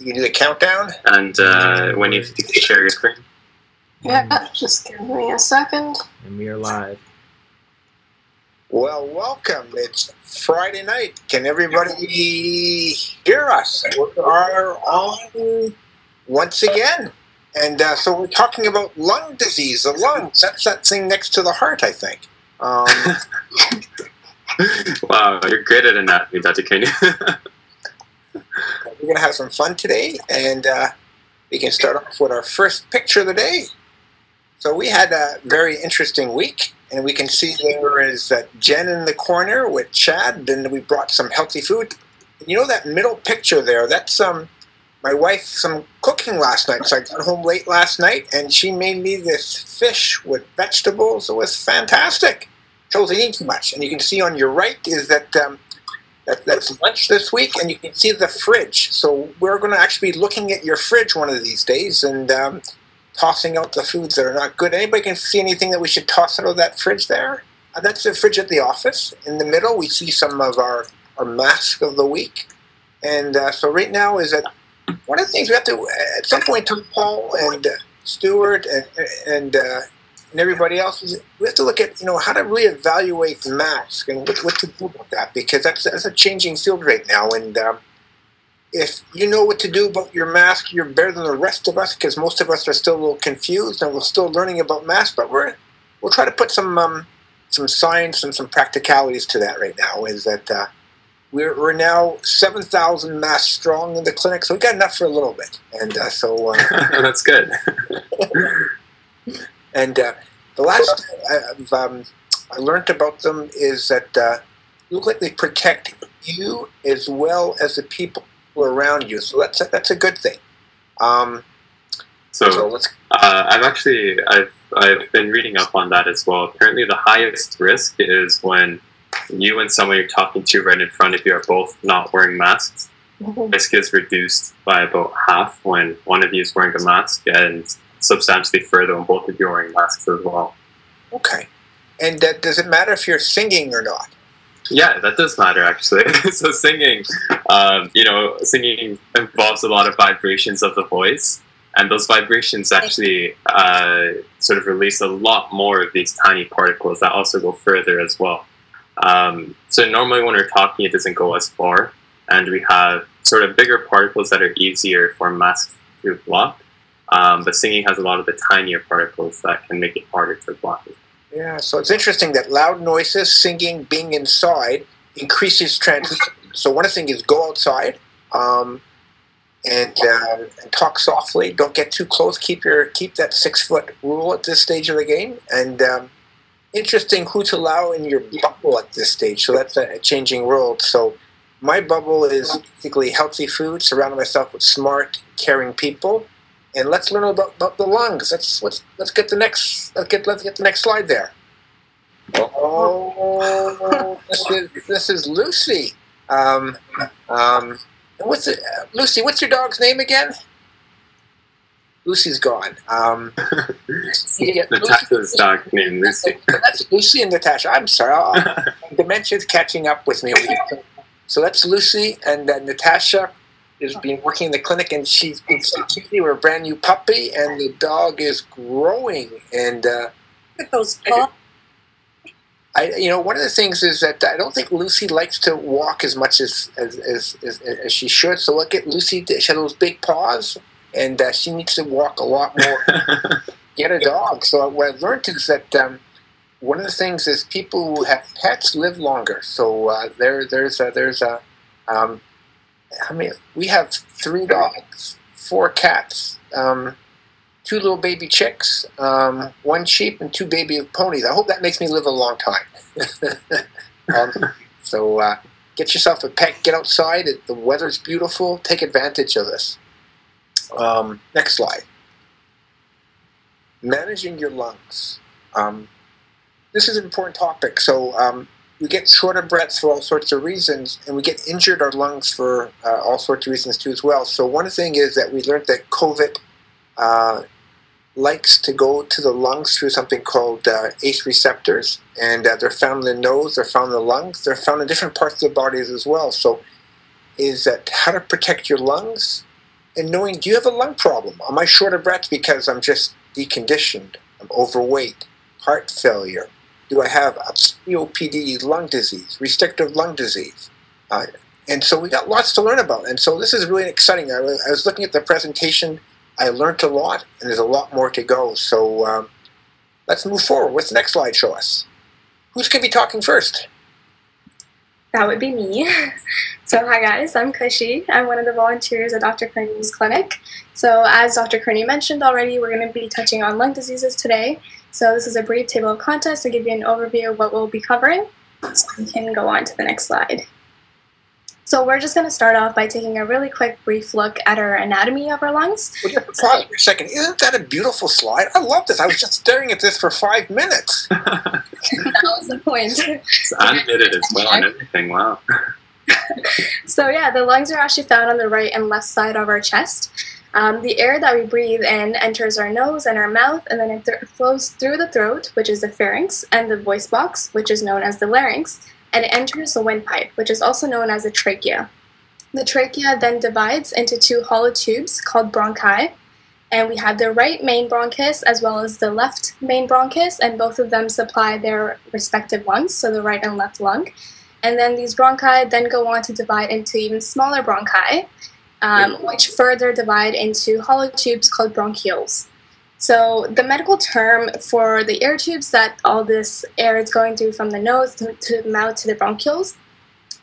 You do the countdown. And uh, when you share your screen. Yeah, just give me a second. And we are live. Well, welcome. It's Friday night. Can everybody hear us? We are on once again. And uh, so we're talking about lung disease, the lungs. That's that thing next to the heart, I think. Um, wow, you're great at anatomy, Dr. Kenny. We're going to have some fun today, and uh, we can start off with our first picture of the day. So we had a very interesting week, and we can see there is uh, Jen in the corner with Chad, and we brought some healthy food. You know that middle picture there? That's um, my wife some cooking last night. So I got home late last night, and she made me this fish with vegetables. It was fantastic. Shows eating too much, and you can see on your right is that. Um, that, that's lunch this week, and you can see the fridge. So we're going to actually be looking at your fridge one of these days and um, tossing out the foods that are not good. Anybody can see anything that we should toss out of that fridge there? Uh, that's the fridge at the office. In the middle, we see some of our, our mask of the week. And uh, so right now is that one of the things we have to, at some point, Paul and uh, Stuart and, and uh, and everybody else is we have to look at you know how to really evaluate the mask and what, what to do about that because that's, that's a changing field right now. And um, if you know what to do about your mask you're better than the rest of us because most of us are still a little confused and we're still learning about masks but we're we'll try to put some um, some science and some practicalities to that right now is that uh, we're, we're now 7,000 masks strong in the clinic so we've got enough for a little bit. And uh, so uh, that's good and uh, the last I've um, I learned about them is that uh, look like they protect you as well as the people who are around you. So that's a, that's a good thing. Um, so, so let's. Uh, I've actually I've I've been reading up on that as well. Apparently, the highest risk is when you and someone you're talking to right in front of you are both not wearing masks. Mm-hmm. Risk is reduced by about half when one of you is wearing a mask, and substantially further when both of you are wearing masks as well. Okay. And uh, does it matter if you're singing or not? Yeah, that does matter actually. so singing, um, you know, singing involves a lot of vibrations of the voice, and those vibrations actually uh, sort of release a lot more of these tiny particles that also go further as well. Um, so normally when we're talking, it doesn't go as far, and we have sort of bigger particles that are easier for masks to block. Um, but singing has a lot of the tinier particles that can make it harder to block it. Yeah, so it's interesting that loud noises, singing, being inside increases transmission. So one thing is go outside um, and, uh, and, talk softly. Don't get too close. Keep your keep that six foot rule at this stage of the game. And um, interesting who to allow in your bubble at this stage. So that's a, a changing world. So my bubble is basically healthy food, surrounding myself with smart, caring people and let's learn about, about the lungs. Let's let's let's get the next let's get let's get the next slide there. Oh, this is this is Lucy. Um, um, what's it, uh, Lucy? What's your dog's name again? Lucy's gone. Um, yeah, Natasha's dog named Lucy. That's Lucy and Natasha. I'm sorry. dementia's catching up with me. So that's Lucy and uh, Natasha has been working in the clinic, and she's been completely with a brand new puppy, and the dog is growing. And uh, look at those paws. I, you know, one of the things is that I don't think Lucy likes to walk as much as as, as, as, as she should. So look at Lucy; she has those big paws, and uh, she needs to walk a lot more. Get a dog. So what I've learned is that um, one of the things is people who have pets live longer. So uh, there, there's a, there's a um, I mean, we have three dogs, four cats, um, two little baby chicks, um, one sheep, and two baby ponies. I hope that makes me live a long time. um, so uh, get yourself a pet, get outside. The weather's beautiful. Take advantage of this. Um, next slide. Managing your lungs. Um, this is an important topic. So um, we get short of breath for all sorts of reasons, and we get injured our lungs for uh, all sorts of reasons too as well. So one thing is that we learned that COVID uh, likes to go to the lungs through something called uh, ACE receptors, and uh, they're found in the nose, they're found in the lungs, they're found in different parts of the bodies as well. So is that how to protect your lungs and knowing do you have a lung problem? Am I short of breath because I'm just deconditioned? I'm overweight, heart failure. Do I have COPD, lung disease, restrictive lung disease? Uh, and so we got lots to learn about. And so this is really exciting. I was, I was looking at the presentation. I learned a lot, and there's a lot more to go. So um, let's move forward. What's the next slide show us? Who's going to be talking first? That would be me. So hi guys, I'm Kushi. I'm one of the volunteers at Dr. Curnew's clinic. So as Dr. Kearney mentioned already, we're going to be touching on lung diseases today. So this is a brief table of contents to give you an overview of what we'll be covering. So we can go on to the next slide. So we're just going to start off by taking a really quick, brief look at our anatomy of our lungs. Well, just pause for a second. Isn't that a beautiful slide? I love this. I was just staring at this for five minutes. that was the point. It's animated as well and everything. Wow. so yeah, the lungs are actually found on the right and left side of our chest. Um, the air that we breathe in enters our nose and our mouth, and then it th- flows through the throat, which is the pharynx, and the voice box, which is known as the larynx, and it enters the windpipe, which is also known as the trachea. The trachea then divides into two hollow tubes called bronchi, and we have the right main bronchus as well as the left main bronchus, and both of them supply their respective lungs, so the right and left lung. And then these bronchi then go on to divide into even smaller bronchi, um, which further divide into hollow tubes called bronchioles. So the medical term for the air tubes that all this air is going through from the nose to, to the mouth to the bronchioles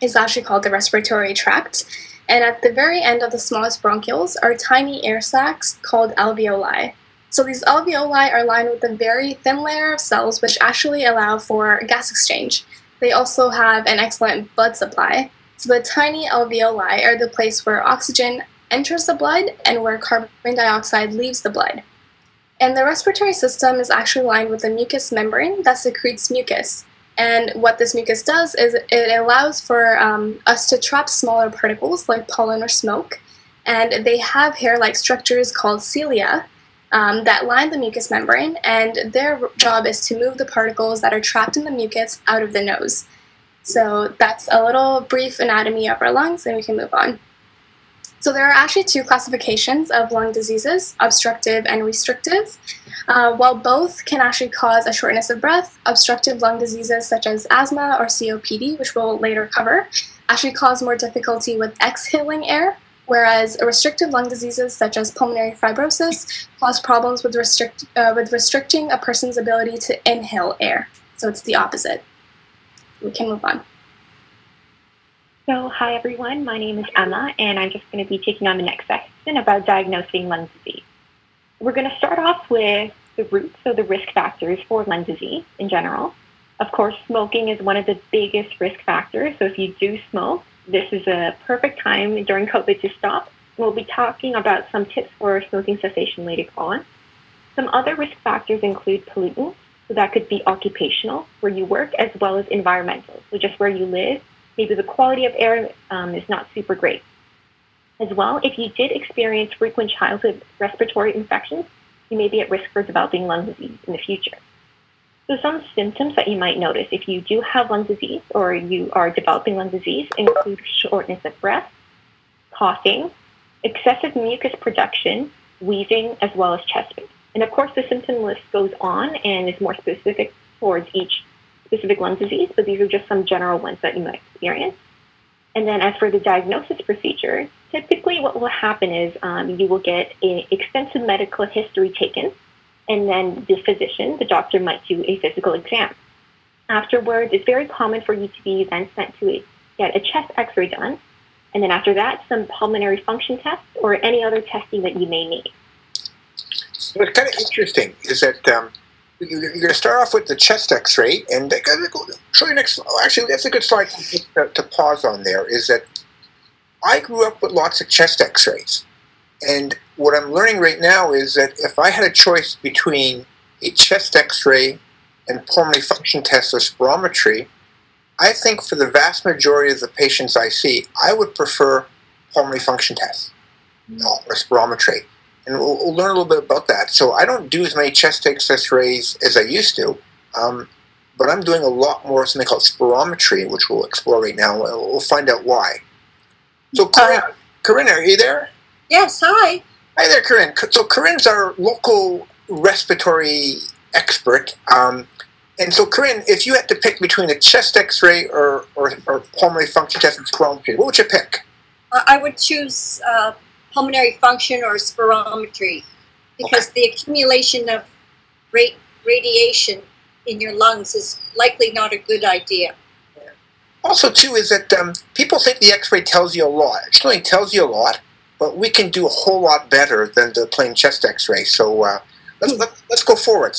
is actually called the respiratory tract. And at the very end of the smallest bronchioles are tiny air sacs called alveoli. So these alveoli are lined with a very thin layer of cells which actually allow for gas exchange. They also have an excellent blood supply. So the tiny alveoli are the place where oxygen enters the blood and where carbon dioxide leaves the blood. And the respiratory system is actually lined with a mucous membrane that secretes mucus. And what this mucus does is it allows for um, us to trap smaller particles like pollen or smoke. And they have hair like structures called cilia um, that line the mucous membrane, and their job is to move the particles that are trapped in the mucus out of the nose. So that's a little brief anatomy of our lungs, and we can move on. So there are actually two classifications of lung diseases, obstructive and restrictive. Uh, while both can actually cause a shortness of breath, obstructive lung diseases such as asthma or COPD, which we'll later cover, actually cause more difficulty with exhaling air, whereas restrictive lung diseases such as pulmonary fibrosis cause problems with, restrict, uh, with restricting a person's ability to inhale air. So it's the opposite. We can move on. So, hi everyone, my name is Emma, and I'm just going to be taking on the next section about diagnosing lung disease. We're going to start off with the roots, so the risk factors for lung disease in general. Of course, smoking is one of the biggest risk factors, so if you do smoke, this is a perfect time during COVID to stop. We'll be talking about some tips for smoking cessation later on. Some other risk factors include pollutants, so that could be occupational, where you work, as well as environmental, so just where you live maybe the quality of air um, is not super great. As well, if you did experience frequent childhood respiratory infections, you may be at risk for developing lung disease in the future. So some symptoms that you might notice if you do have lung disease or you are developing lung disease include shortness of breath, coughing, excessive mucus production, wheezing, as well as chest pain. And of course, the symptom list goes on and is more specific towards each specific lung disease, but these are just some general ones that you might experience. And then as for the diagnosis procedure, typically what will happen is um, you will get an extensive medical history taken, and then the physician, the doctor, might do a physical exam. Afterwards, it's very common for you to be then sent to a, get a chest x-ray done, and then after that, some pulmonary function tests or any other testing that you may need. What's kind of interesting is that um, you're going to start off with the chest X-ray, and show you next. Actually, that's a good slide to, to pause on. There is that I grew up with lots of chest X-rays, and what I'm learning right now is that if I had a choice between a chest X-ray and pulmonary function test or spirometry, I think for the vast majority of the patients I see, I would prefer pulmonary function tests mm. or spirometry and we'll, we'll, learn a little bit about that. So I don't do as many chest X-rays as I used to, um, but I'm doing a lot more something called spirometry, which we'll explore right now. We'll, we'll find out why. So, Corinne, Corinne, are you there? Yes, hi. Hi there, Corinne. So Corinne's our local respiratory expert. Um, and so, Corinne, if you had to pick between a chest X-ray or, or, or pulmonary function test and spirometry, what would you pick? Uh, I would choose uh, pulmonary function or spirometry because okay. the accumulation of rate, radiation in your lungs is likely not a good idea. Also, too, is that um, people think the X-ray tells you a lot. It only tells you a lot, but we can do a whole lot better than the plain chest X-ray. So uh, let's let, us let us go forward.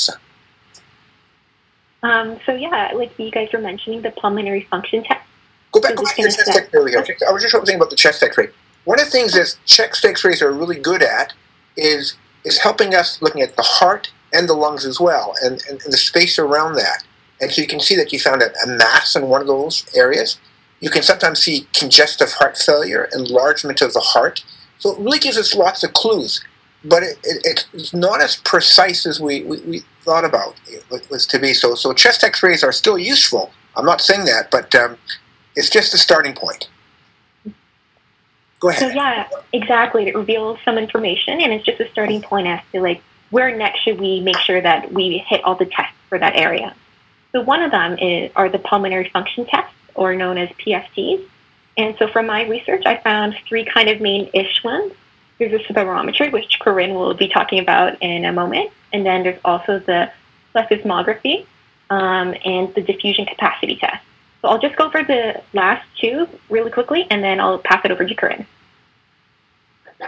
Um, so yeah, like you guys were mentioning, the pulmonary function test. Go back, go back to the chest X-ray. Okay. I was just saying about the chest X-ray. One of the things that chest X-rays are really good at is is helping us looking at the heart and the lungs as well, and, and, and the space around that. And so you can see that you found a, a mass in one of those areas. You can sometimes see congestive heart failure, enlargement of the heart. So it really gives us lots of clues but it, it, it's not as precise as we, we, we, thought about it was to be. So, so chest X-rays are still useful. I'm not saying that, but um, it's just a starting point. Go ahead. So yeah, exactly. It reveals some information, and it's just a starting point as to like where next should we make sure that we hit all the tests for that area. So one of them is are the pulmonary function tests, or known as PFTs. And so from my research, I found three kind of main-ish ones. There's a spirometry, which Corinne will be talking about in a moment. And then there's also the plethysmography um, and the diffusion capacity test. So I'll just go over the last two really quickly, and then I'll pass it over to Corinne.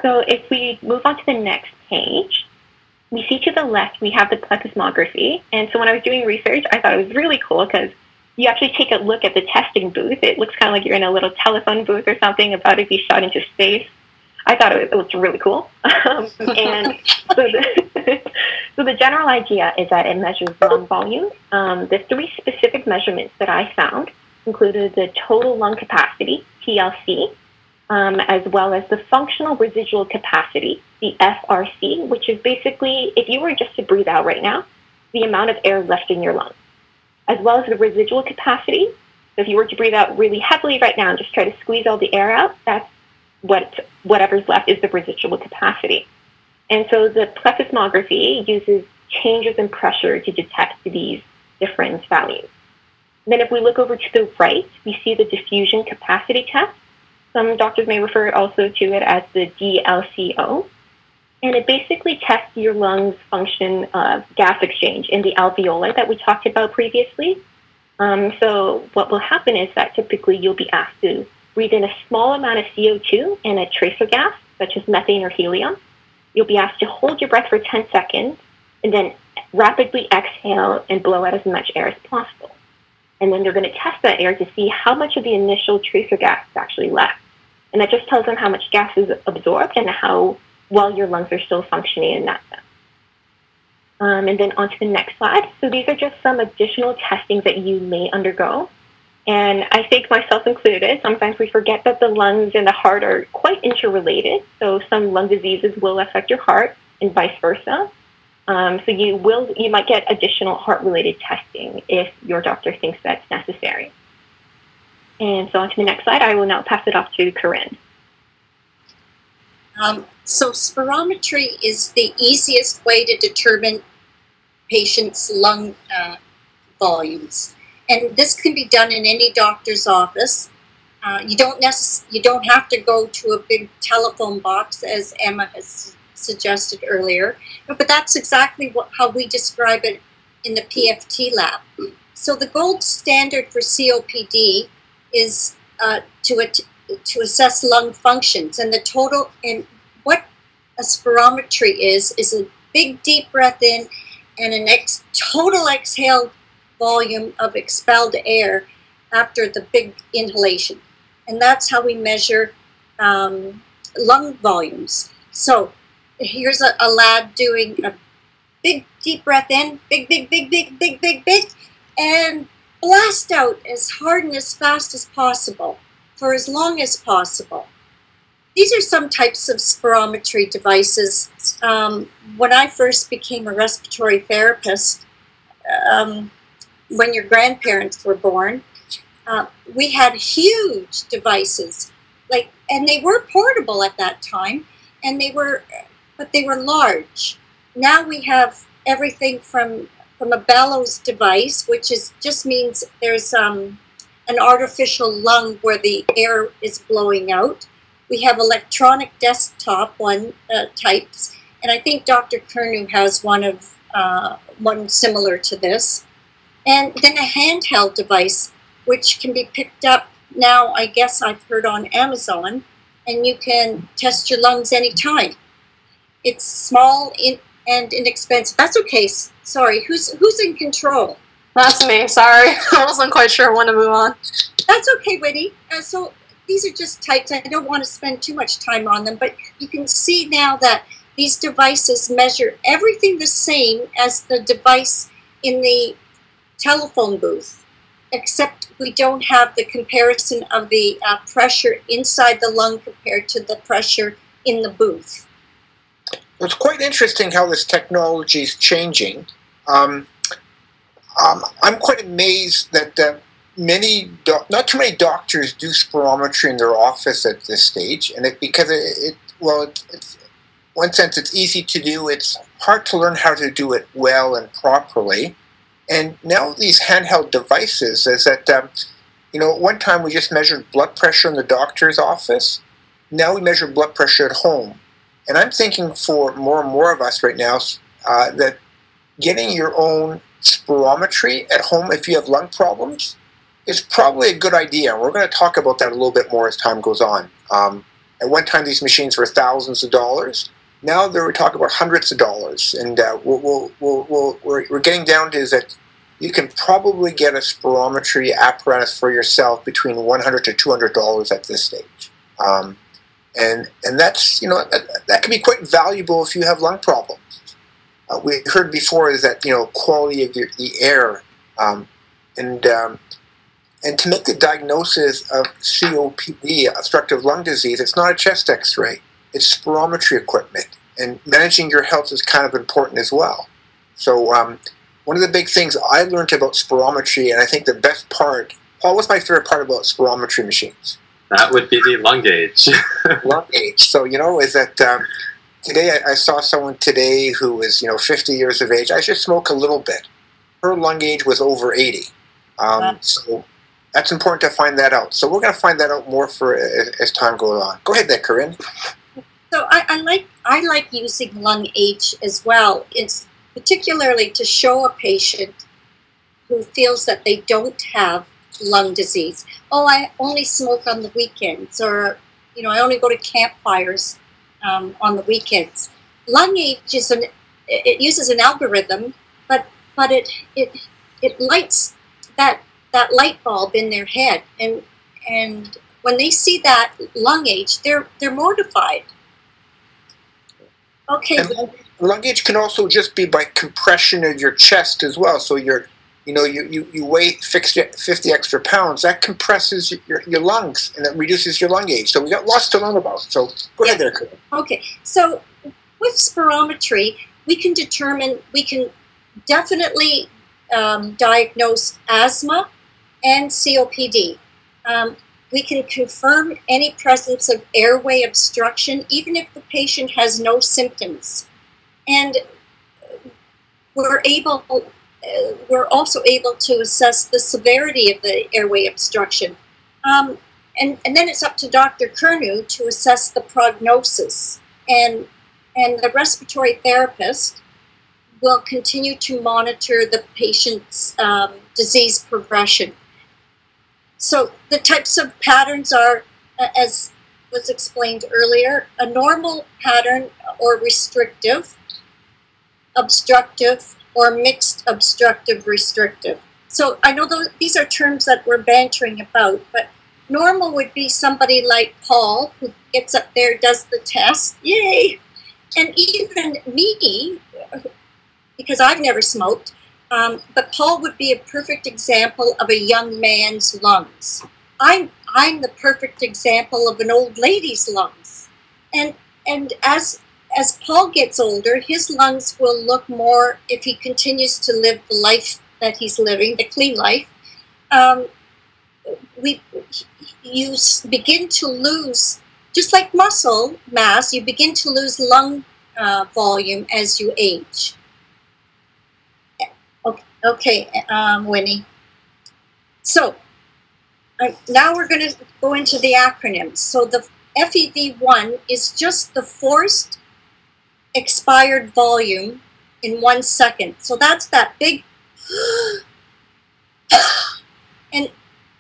So if we move on to the next page, we see to the left we have the plethysmography. And so when I was doing research, I thought it was really cool because you actually take a look at the testing booth. It looks kind of like you're in a little telephone booth or something about to be shot into space. I thought it, was, it looked really cool. Um, and so the, so the general idea is that it measures lung volume. Um, the three specific measurements that I found included the total lung capacity, TLC, um, as well as the functional residual capacity, the FRC, which is basically, if you were just to breathe out right now, the amount of air left in your lungs, as well as the residual capacity. So if you were to breathe out really heavily right now and just try to squeeze all the air out, that's what whatever's left is the residual capacity. And so the plethysmography uses changes in pressure to detect these different values. Then if we look over to the right, we see the diffusion capacity test. Some doctors may refer also to it as the DLCO. And it basically tests your lungs' function of gas exchange in the alveoli that we talked about previously. Um, so what will happen is that typically you'll be asked to breathe in a small amount of CO2 and a tracer gas, such as methane or helium. You'll be asked to hold your breath for 10 seconds and then rapidly exhale and blow out as much air as possible. And then they're going to test that air to see how much of the initial tracer gas is actually left. And that just tells them how much gas is absorbed and how well your lungs are still functioning in that sense. Um, and then on to the next slide. So these are just some additional testings that you may undergo and I think myself included, sometimes we forget that the lungs and the heart are quite interrelated. So some lung diseases will affect your heart and vice versa. Um, so you will, you might get additional heart-related testing if your doctor thinks that's necessary. And so on to the next slide, I will now pass it off to Corinne. Um, so spirometry is the easiest way to determine patients' lung uh, volumes and this can be done in any doctor's office. Uh, you don't necess- you don't have to go to a big telephone box, as Emma has suggested earlier. But that's exactly what, how we describe it in the PFT lab. So the gold standard for COPD is uh, to to assess lung functions, and the total and what a spirometry is is a big deep breath in and an ex- total exhale volume of expelled air after the big inhalation. And that's how we measure um, lung volumes. So here's a, a lad doing a big deep breath in, big, big, big, big, big, big, big, and blast out as hard and as fast as possible for as long as possible. These are some types of spirometry devices. Um, when I first became a respiratory therapist, um, when your grandparents were born, uh, we had huge devices, like, and they were portable at that time. and they were, but they were large. Now we have everything from from a bellows device, which is just means there's um, an artificial lung where the air is blowing out. We have electronic desktop one uh, types, and I think Dr. Curnew has one of uh, one similar to this, and then a handheld device which can be picked up now. I guess I've heard on Amazon, and you can test your lungs anytime. It's small in, and inexpensive. That's okay. Sorry, who's who's in control? That's me. Sorry, I wasn't quite sure when to move on. That's okay, Whitty. Uh, so these are just types. I don't want to spend too much time on them, but you can see now that these devices measure everything the same as the device in the telephone booth, except we don't have the comparison of the uh, pressure inside the lung compared to the pressure in the booth. It's quite interesting how this technology is changing. Um, um, I'm quite amazed that uh, many, not too many doctors do spirometry in their office at this stage, and it because it, it well, it, it's one sense it's easy to do. It's hard to learn how to do it well and properly. And now these handheld devices is that um, you know at one time we just measured blood pressure in the doctor's office. Now we measure blood pressure at home, and I'm thinking for more and more of us right now uh, that getting your own spirometry at home if you have lung problems is probably a good idea. We're going to talk about that a little bit more as time goes on. Um, at one time, these machines were thousands of dollars. Now they're talking about hundreds of dollars, and uh, we'll, we'll, we'll, we'll, we're, we're getting down to is that you can probably get a spirometry apparatus for yourself between 100 to 200 dollars at this stage. Um, and and that's you know that, that can be quite valuable if you have lung problems. Uh, we heard before is that you know quality of your, the air, um, and um, and to make the diagnosis of COPD, obstructive lung disease, it's not a chest X-ray; it's spirometry equipment, and managing your health is kind of important as well. So um, one of the big things I learned about spirometry, and I think the best part, Paul, what's my favorite part about spirometry machines? That would be the lung age. lung gauge. So you know, is that um, today I, I, saw someone today who was you know 50 years of age. I should smoke a little bit. Her lung age was over 80. Um, so that's important to find that out. So we're going to find that out more for as time goes on. Go ahead, there, Corinne. So I, I like I like using lung age as well. It's particularly to show a patient who feels that they don't have lung disease. Oh, I only smoke on the weekends, or you know, I only go to campfires um, on the weekends. Lung age is an it uses an algorithm, but but it it it lights that that light bulb in their head, and and when they see that lung age, they're they're mortified. Okay. And lung age can also just be by compression of your chest as well. So you're you know, you, you, you weigh 50 extra pounds, that compresses your, your lungs and it reduces your lung age. So we got lots to learn about. So go yeah. ahead there, Okay. So with spirometry, we can determine, we can definitely um, diagnose asthma and COPD. Um, we can confirm any presence of airway obstruction even if the patient has no symptoms. And we're able we're also able to assess the severity of the airway obstruction. Um, and, and then it's up to Dr. Curnew to assess the prognosis. And, and the respiratory therapist will continue to monitor the patient's um, disease progression. So the types of patterns are, uh, as was explained earlier, a normal pattern or restrictive, obstructive, or mixed obstructive restrictive. So I know those, these are terms that we're bantering about, but normal would be somebody like Paul who gets up there, does the test, yay! And even me, because I've never smoked, um, but Paul would be a perfect example of a young man's lungs. I'm I'm the perfect example of an old lady's lungs, and and as as Paul gets older, his lungs will look more, if he continues to live the life that he's living, the clean life, um, we, you begin to lose just like muscle mass, you begin to lose lung uh, volume as you age. Okay, okay um, Winnie. So uh, now we're going to go into the acronyms. So the FEV1 is just the forced expired volume in one second. So that's that big, and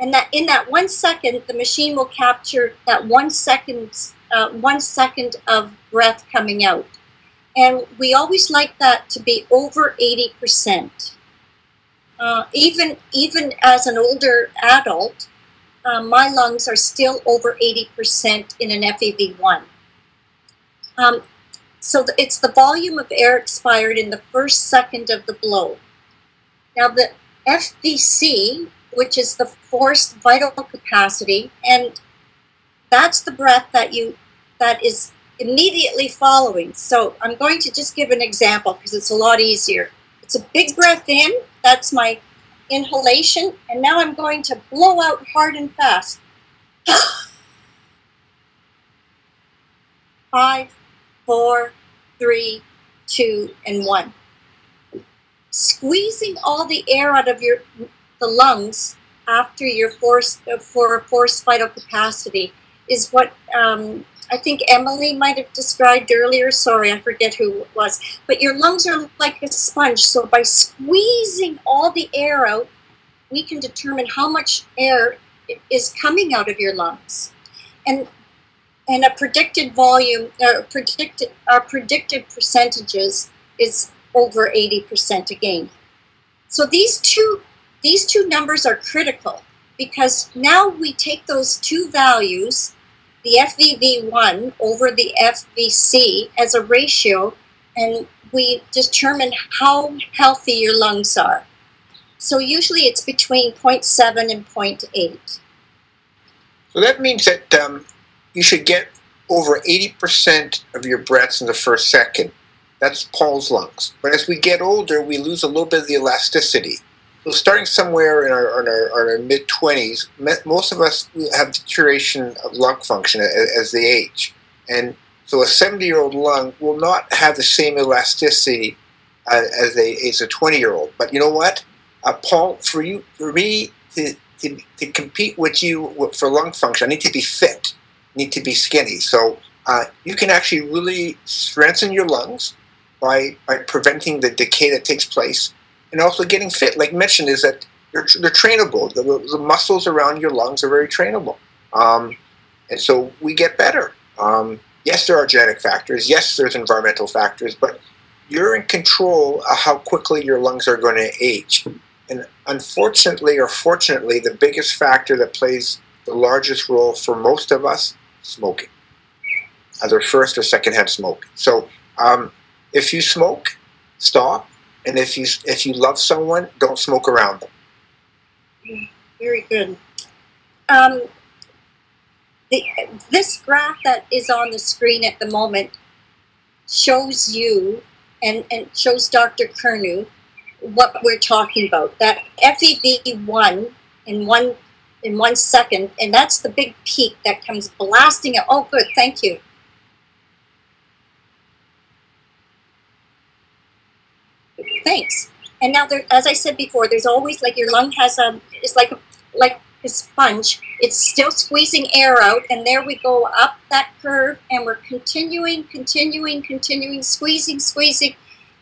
and that in that one second, the machine will capture that one second, uh, one second of breath coming out. And we always like that to be over 80%. Uh, even, even as an older adult, uh, my lungs are still over 80% in an FEV1. Um, so it's the volume of air expired in the first second of the blow. Now the FVC which is the forced vital capacity, and that's the breath that you that is immediately following. So I'm going to just give an example because it's a lot easier. It's a big breath in, that's my inhalation, and now I'm going to blow out hard and fast. Five, four, three, two, and one. Squeezing all the air out of your the lungs after your force for forced vital capacity is what um, I think Emily might have described earlier. Sorry, I forget who it was. But your lungs are like a sponge. So by squeezing all the air out, we can determine how much air is coming out of your lungs. And and a predicted volume, uh, predicted, our predicted percentages is over 80% again. So these two these two numbers are critical because now we take those two values, the FEV1 over the FVC as a ratio, and we determine how healthy your lungs are. So usually it's between 0.7 and 0.8. So that means that um, you should get over 80% of your breaths in the first second. That's Paul's lungs. But as we get older, we lose a little bit of the elasticity. So starting somewhere in our, in our, our mid 20s, most of us have deterioration of lung function as, as they age. And so a 70 year old lung will not have the same elasticity uh, as a as a 20 year old. But you know what, uh, Paul, for you, for me to, to, to compete with you for lung function, I need to be fit, need to be skinny. So uh, you can actually really strengthen your lungs by by preventing the decay that takes place and also getting fit. Like mentioned, is that they're, they're trainable. The, the, muscles around your lungs are very trainable, um, and so we get better. Um, yes, there are genetic factors. Yes, there's environmental factors, but you're in control of how quickly your lungs are going to age. And unfortunately, or fortunately, the biggest factor that plays the largest role for most of us, smoking, either first or secondhand smoke. So um, if you smoke, stop and if you if you love someone, don't smoke around them. Very good. Um, the, this graph that is on the screen at the moment shows you and, and shows Dr. Curnew what we're talking about. That FEV1 in one in one second, and that's the big peak that comes blasting out. Oh, good, thank you. Thanks. And now there, as I said before, there's always like your lung has a, it's like, a, like a sponge. It's still squeezing air out, and there we go up that curve, and we're continuing, continuing, continuing, squeezing, squeezing,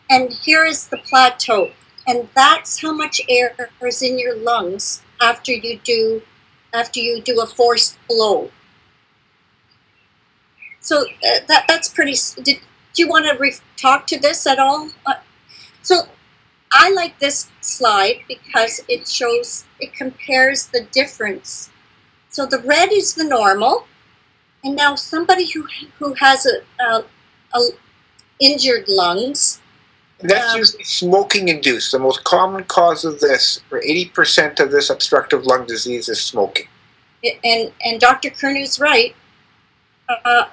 and here is the plateau. And that's how much air is in your lungs after you do, after you do a forced blow. So uh, that that's pretty. Did, do you want to re- talk to this at all? Uh, so I like this slide because it shows, it compares the difference. So the red is the normal, and now somebody who, who has a, a, a injured lungs. And that's um, usually smoking induced. The most common cause of this, or 80% of this obstructive lung disease, is smoking. And, and Dr. Curnew's right. Uh,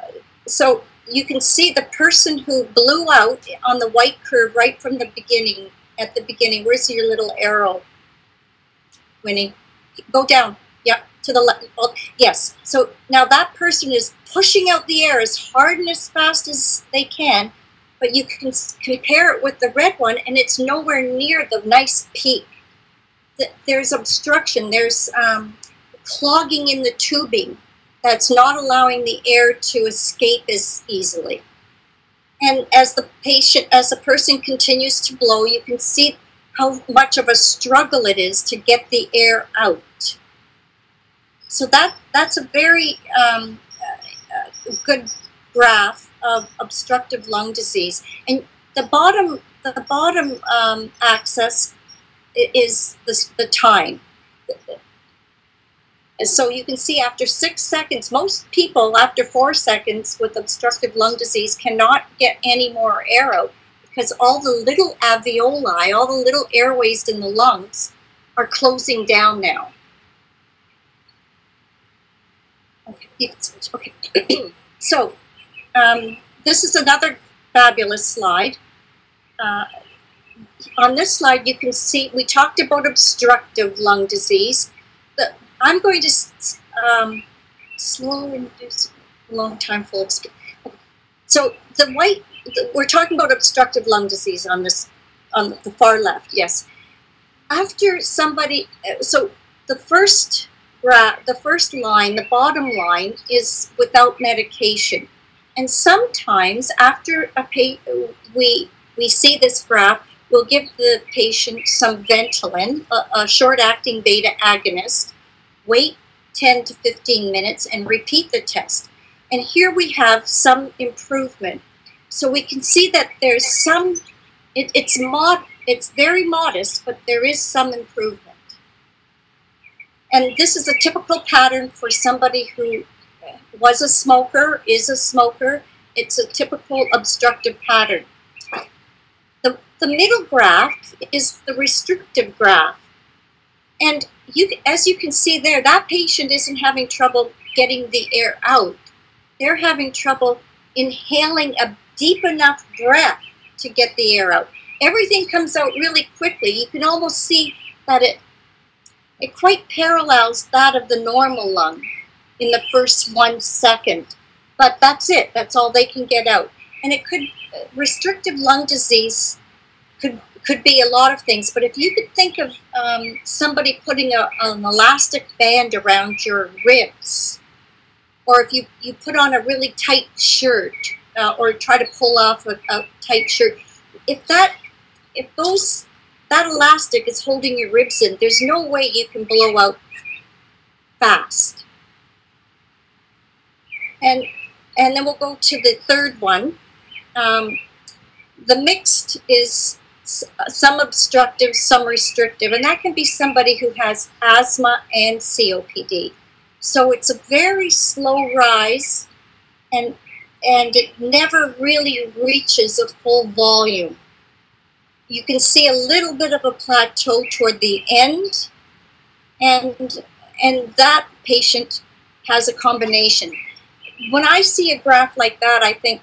so you can see the person who blew out on the white curve right from the beginning, at the beginning. Where's your little arrow, Winnie? Go down. Yep. to the left. Well, yes. So now that person is pushing out the air as hard and as fast as they can, but you can compare it with the red one, and it's nowhere near the nice peak. There's obstruction. There's um, clogging in the tubing that's not allowing the air to escape as easily. And as the patient, as the person continues to blow, you can see how much of a struggle it is to get the air out. So that that's a very um, uh, good graph of obstructive lung disease. And the bottom the bottom um, axis is the, the time. And so you can see after six seconds, most people after four seconds with obstructive lung disease cannot get any more air out because all the little alveoli, all the little airways in the lungs are closing down now. Okay, okay. so um, this is another fabulous slide. Uh, on this slide, you can see we talked about obstructive lung disease. I'm going to um, slow induce long time full. So the white, the, we're talking about obstructive lung disease on this, on the far left. Yes. After somebody, so the first the first line, the bottom line is without medication, and sometimes after a pa- we we see this graph, we'll give the patient some Ventolin, a, a short-acting beta agonist, wait 10 to 15 minutes and repeat the test. And here we have some improvement. So we can see that there's some, it, it's, mod, it's very modest, but there is some improvement. And this is a typical pattern for somebody who was a smoker, is a smoker. It's a typical obstructive pattern. The, the middle graph is the restrictive graph. And you, as you can see there, that patient isn't having trouble getting the air out. They're having trouble inhaling a deep enough breath to get the air out. Everything comes out really quickly. You can almost see that it it quite parallels that of the normal lung in the first one second. But that's it. That's all they can get out. And it could restrictive lung disease could could be a lot of things, but if you could think of um, somebody putting a, an elastic band around your ribs, or if you, you put on a really tight shirt, uh, or try to pull off a, a tight shirt, if that, if those, that elastic is holding your ribs in, there's no way you can blow out fast. And, and then we'll go to the third one. Um, the mixed is some obstructive, some restrictive, and that can be somebody who has asthma and COPD. So it's a very slow rise, and and it never really reaches a full volume. You can see a little bit of a plateau toward the end, and and that patient has a combination. When I see a graph like that, I think,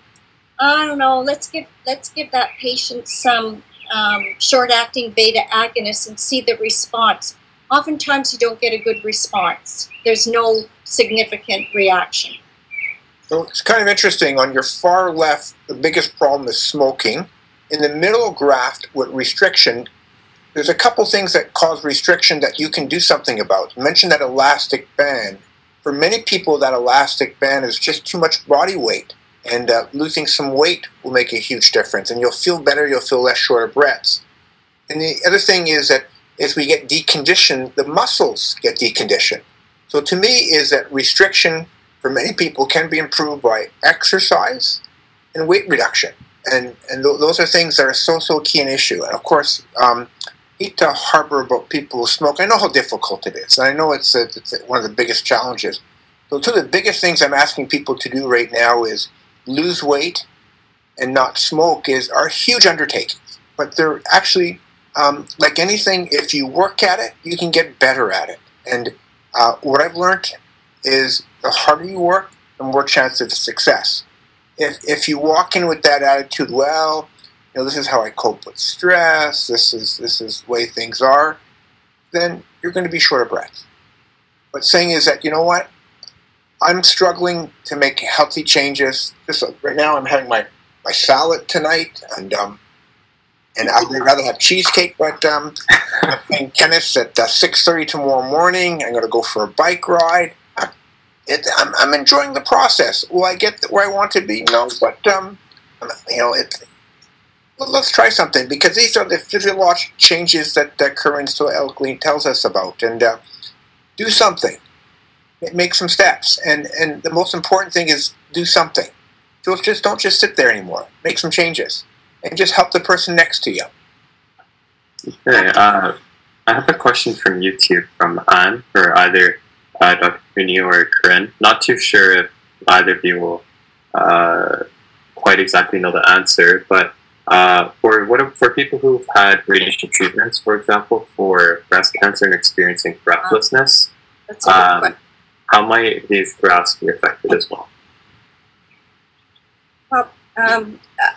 I don't know, let's give let's give that patient some um, short-acting beta agonists and see the response. Oftentimes you don't get a good response. There's no significant reaction. So it's kind of interesting. On your far left, the biggest problem is smoking. In the middle graph with restriction, there's a couple things that cause restriction that you can do something about. You mentioned that elastic band. For many people, that elastic band is just too much body weight and uh, losing some weight will make a huge difference and you'll feel better you'll feel less short of breaths. And the other thing is that as we get deconditioned the muscles get deconditioned. So to me is that restriction for many people can be improved by exercise and weight reduction. And and th- those are things that are so so key an issue. And of course um, to harbor about people who smoke i know how difficult it is i know it's, a, it's one of the biggest challenges so two of the biggest things i'm asking people to do right now is lose weight and not smoke is are huge undertakings. But they're actually um, like anything. If you work at it, you can get better at it. And uh, what I've learned is the harder you work, the more chance of success. If if you walk in with that attitude, well, you know, this is how I cope with stress. This is this is the way things are. Then you're going to be short of breath. but saying is that you know what, I'm struggling to make healthy changes. Just like right now, I'm having my my salad tonight, and um, and I'd rather have cheesecake. But um, I'm playing tennis at uh, six thirty tomorrow morning. I'm going to go for a bike ride. I, it, I'm, I'm enjoying the process. Will I get where I want to be? No, but um, you know, it, let's try something because these are the physiological changes that, that Curran so eloquently tells us about. And uh, do something, make some steps, and and the most important thing is do something. So just don't just sit there anymore. Make some changes, and just help the person next to you. Okay, uh, I have a question from YouTube from Anne for either uh, Dr. Curnew or Corinne. Not too sure if either of you will uh, quite exactly know the answer, but uh, for what for people who've had radiation treatments, for example, for breast cancer and experiencing breathlessness, um, how might these grafts be affected as well? Well, um, uh,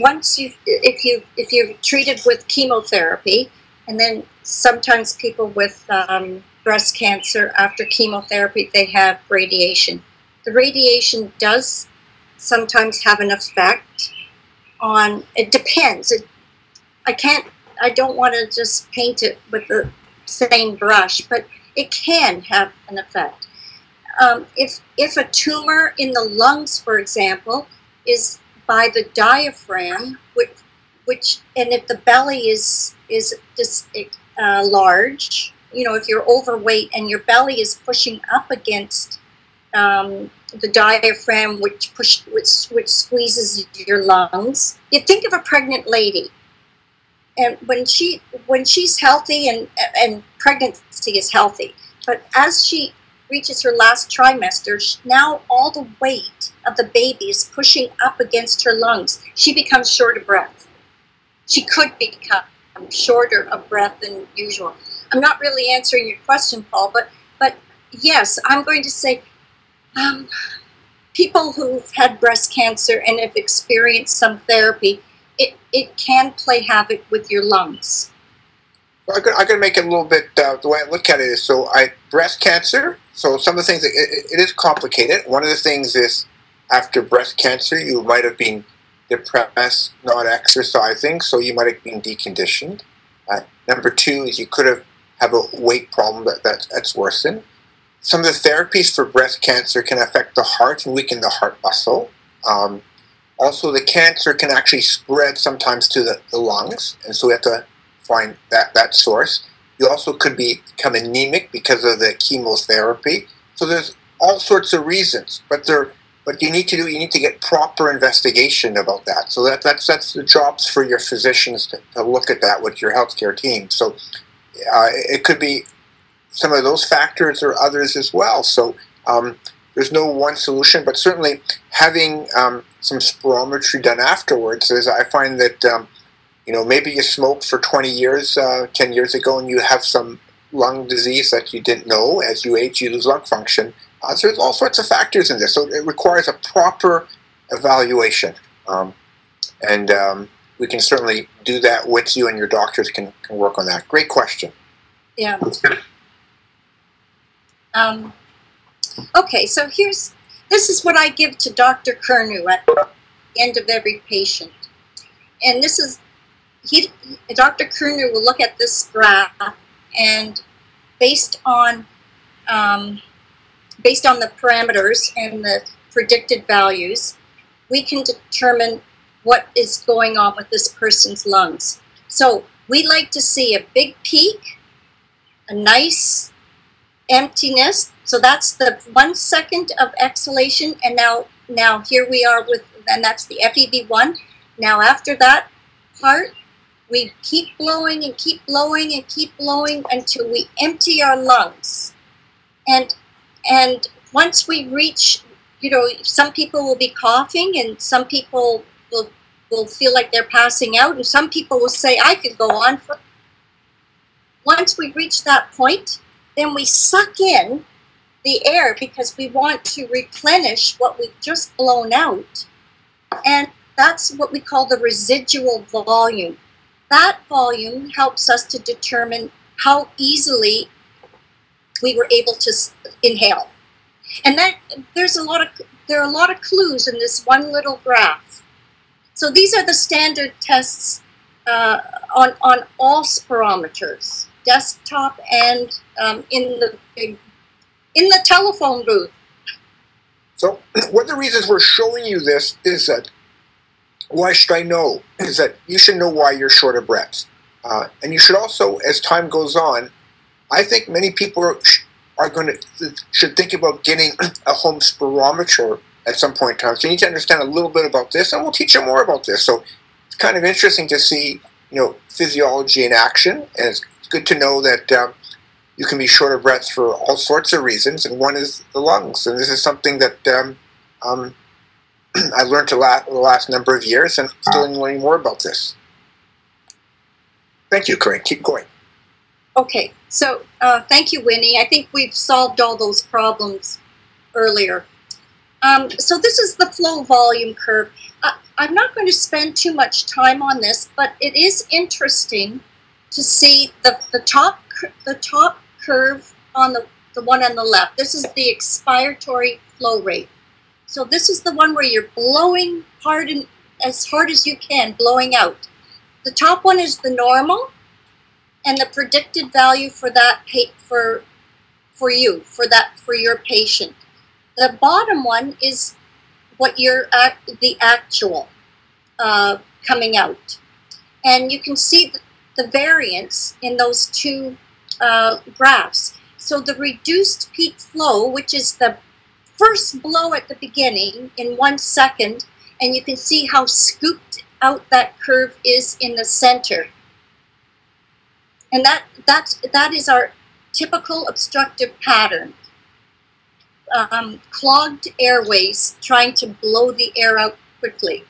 once you, if you if you're treated with chemotherapy, and then sometimes people with um, breast cancer after chemotherapy they have radiation. The radiation does sometimes have an effect on it depends. It, i can't i don't want to just paint it with the same brush but it can have an effect. Um, if if a tumor in the lungs for example is by the diaphragm which which and if the belly is is this uh, large you know if you're overweight and your belly is pushing up against um, the diaphragm, which push, which, which squeezes your lungs. You think of a pregnant lady, and when she when she's healthy and and pregnancy is healthy, but as she reaches her last trimester, now all the weight of the baby is pushing up against her lungs. She becomes short of breath. She could become shorter of breath than usual. I'm not really answering your question, Paul, but but yes, I'm going to say um, people who've had breast cancer and have experienced some therapy, it, it can play havoc with your lungs. Well, I'm going to make it a little bit, uh, the way I look at it is, so I, breast cancer, so some of the things, it, it is complicated. One of the things is after breast cancer, you might have been depressed, not exercising, so you might have been deconditioned. Uh, number two is you could have have a weight problem that, that that's worsened. Some of the therapies for breast cancer can affect the heart and weaken the heart muscle. Um, also, the cancer can actually spread sometimes to the, the, lungs, and so we have to find that, that source. You also could be, become anemic because of the chemotherapy. So there's all sorts of reasons, but there, but you need to do you need to get proper investigation about that. So that that's that's the jobs for your physicians to, to look at that with your healthcare team. So uh, it could be some of those factors or others as well. So um, there's no one solution, but certainly having um, some spirometry done afterwards is I find that um, you know maybe you smoked for 20 years, uh, 10 years ago, and you have some lung disease that you didn't know. As you age, you lose lung function. Uh, so there's all sorts of factors in this. So it requires a proper evaluation, um, and um, we can certainly do that with you, and your doctors can, can work on that. Great question. Yeah. Um, okay, so here's this is what I give to Dr. Curnew at the end of every patient. And this is, he, Dr. Curnew will look at this graph and based on, um, based on the parameters and the predicted values, we can determine what is going on with this person's lungs. So we like to see a big peak, a nice emptiness. So that's the one second of exhalation. And now, now here we are with, and that's the FEV1. Now after that part, we keep blowing and keep blowing and keep blowing until we empty our lungs. And, and once we reach, you know, some people will be coughing and some people will, will feel like they're passing out and some people will say, I could go on for. Once we reach that point, then we suck in the air because we want to replenish what we've just blown out. And that's what we call the residual volume. That volume helps us to determine how easily we were able to inhale. And that there's a lot of there are a lot of clues in this one little graph. So these are the standard tests uh, on on all spirometers, desktop and um, in the in the telephone booth. So one of the reasons we're showing you this is that why should I know? Is that you should know why you're short of breaths. Uh, and you should also, as time goes on, I think many people are, are going to should think about getting a home spirometer at some point in time. So you need to understand a little bit about this, and we'll teach you more about this. So it's kind of interesting to see, you know, physiology in action, and it's good to know that um, you can be short of breath for all sorts of reasons, and one is the lungs. And this is something that um, um, I learned a lot in the last number of years, and I'm still learning more about this. Thank you, Corinne. Keep going. Okay, so uh, thank you, Winnie. I think we've solved all those problems earlier. Um, so this is the flow volume curve. Uh, I'm not going to spend too much time on this, but it is interesting to see the, the top the top curve on the, the one on the left. This is the expiratory flow rate. So this is the one where you're blowing hard and as hard as you can, blowing out. The top one is the normal, and the predicted value for that for for you for that for your patient. The bottom one is what your the actual uh, coming out, and you can see the, the variance in those two uh, graphs. So the reduced peak flow, which is the first blow at the beginning in one second, and you can see how scooped out that curve is in the center. And that, that, that is our typical obstructive pattern. Um, clogged airways trying to blow the air out quickly.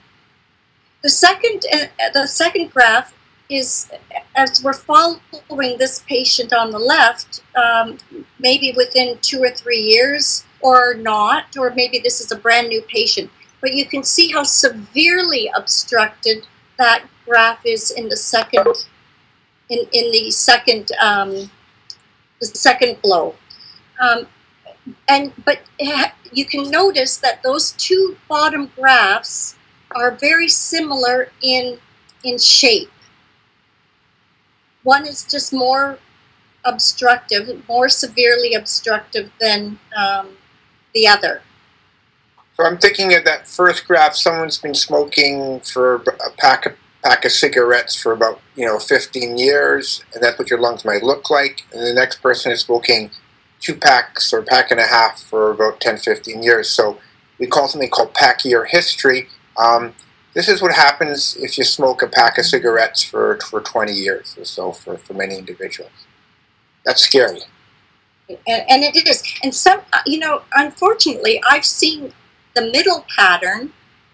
The second, uh, the second graph is as we're following this patient on the left, um, maybe within two or three years or not, or maybe this is a brand new patient but you can see how severely obstructed that graph is in the second in, in the second um, the second blow. Um, and but you can notice that those two bottom graphs are very similar in in shape. One is just more obstructive, more severely obstructive than um, the other. So I'm thinking of that first graph. Someone's been smoking for a pack of pack of cigarettes for about you know 15 years, and that's what your lungs might look like. And the next person is smoking two packs or pack and a half for about 10, 15 years. So we call something called pack year history. Um, this is what happens if you smoke a pack of cigarettes for, for 20 years or so for, for many individuals. That's scary. And, and it is. And some, you know, unfortunately, I've seen the middle pattern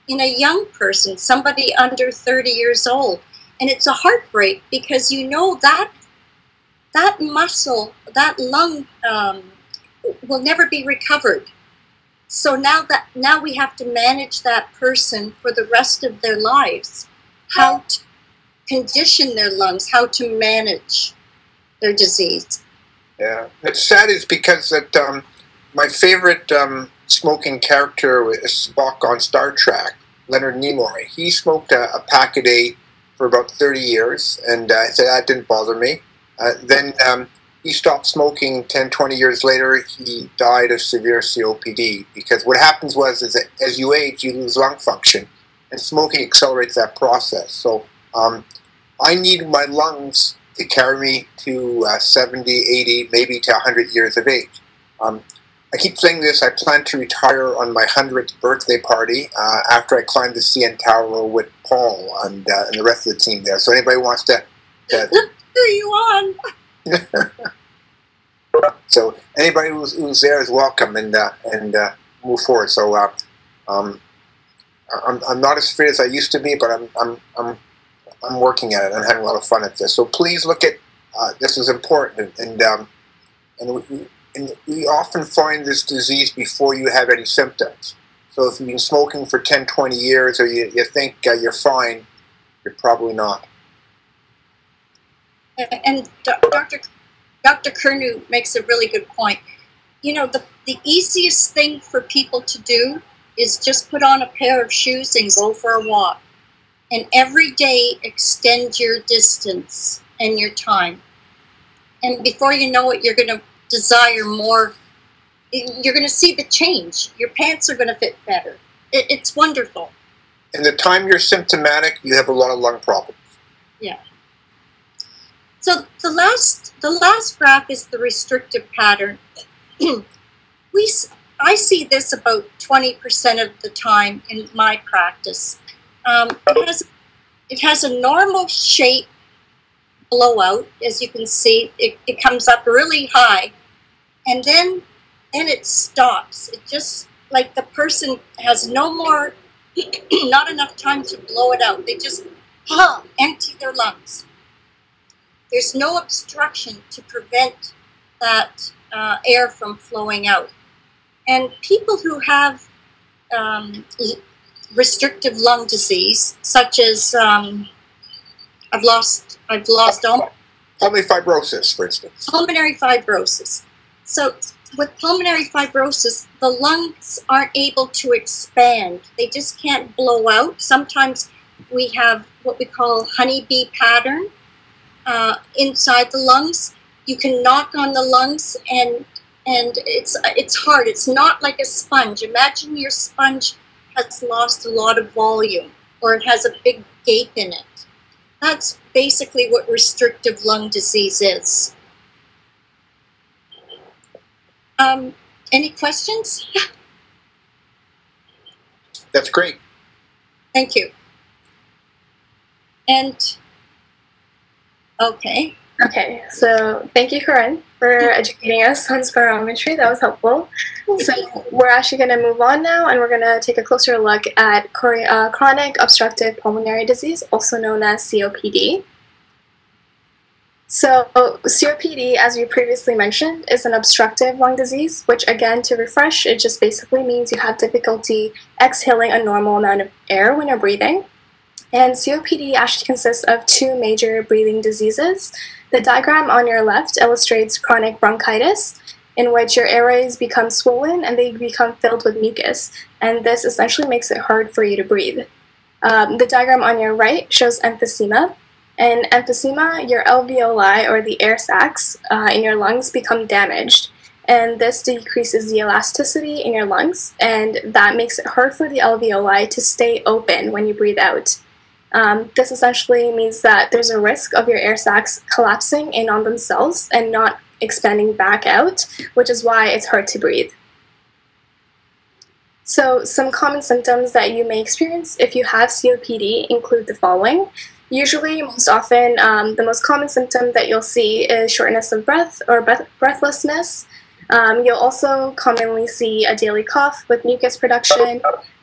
in a young person, somebody under 30 years old. And it's a heartbreak because you know that that muscle, that lung um, will never be recovered. So now that now we have to manage that person for the rest of their lives. How to condition their lungs, how to manage their disease. Yeah, it's sad is because that um, my favorite um, smoking character with Spock on Star Trek, Leonard Nimoy. He smoked a, a pack a day for about 30 years, and uh, so that didn't bother me. Uh, then um, he stopped smoking 10, 20 years later. He died of severe COPD because what happens was is that as you age, you lose lung function, and smoking accelerates that process. So um, I need my lungs to carry me to uh, 70, 80, maybe to 100 years of age. Um, I keep saying this. I plan to retire on my hundredth birthday party uh, after I climb the CN Tower with Paul and, uh, and the rest of the team there. So anybody wants to, to you on? so anybody who's, who's there is welcome and uh, and uh, move forward. So uh, um, I'm, I'm not as fit as I used to be, but I'm I'm I'm I'm working at it. I'm having a lot of fun at this. So please look at uh, this is important and um, and we, and we often find this disease before you have any symptoms. So if you've been smoking for 10, 20 years or you, you think uh, you're fine, you're probably not. And Dr. Dr. Curnew makes a really good point. You know, the, the easiest thing for people to do is just put on a pair of shoes and go for a walk. And every day extend your distance and your time. And before you know it, you're going to desire more. You're going to see the change. Your pants are going to fit better. It, it's wonderful. And the time you're symptomatic, you have a lot of lung problems. Yeah. So the last the last graph is the restrictive pattern. we I see this about 20% of the time in my practice. Um, it, has, it has a normal shape blowout, as you can see. It, it comes up really high, and then then it stops. It just like the person has no more, not enough time to blow it out. They just huh, empty their lungs. There's no obstruction to prevent that uh, air from flowing out. And people who have um, restrictive lung disease, such as um, I've lost, I've lost all pulmonary fibrosis, for instance. Pulmonary fibrosis. So with pulmonary fibrosis, the lungs aren't able to expand. They just can't blow out. Sometimes we have what we call honeybee pattern uh, inside the lungs. You can knock on the lungs and and it's it's hard. It's not like a sponge. Imagine your sponge has lost a lot of volume or it has a big gape in it. That's basically what restrictive lung disease is. Um, any questions? That's great. Thank you. And okay. Okay, so thank you, Corinne, for educating us on spirometry. That was helpful. So we're actually going to move on now, and we're going to take a closer look at uh, chronic obstructive pulmonary disease, also known as COPD. So COPD, as we previously mentioned, is an obstructive lung disease, which again, to refresh, it just basically means you have difficulty exhaling a normal amount of air when you're breathing. And COPD actually consists of two major breathing diseases. The diagram on your left illustrates chronic bronchitis, in which your airways become swollen and they become filled with mucus, and this essentially makes it hard for you to breathe. Um, the diagram on your right shows emphysema. In emphysema, your alveoli, or the air sacs uh, in your lungs, become damaged, and this decreases the elasticity in your lungs, and that makes it hard for the alveoli to stay open when you breathe out. Um, this essentially means that there's a risk of your air sacs collapsing in on themselves and not expanding back out, which is why it's hard to breathe. So, some common symptoms that you may experience if you have COPD include the following. Usually, most often, um, the most common symptom that you'll see is shortness of breath or breath- breathlessness. Um, you'll also commonly see a daily cough with mucus production.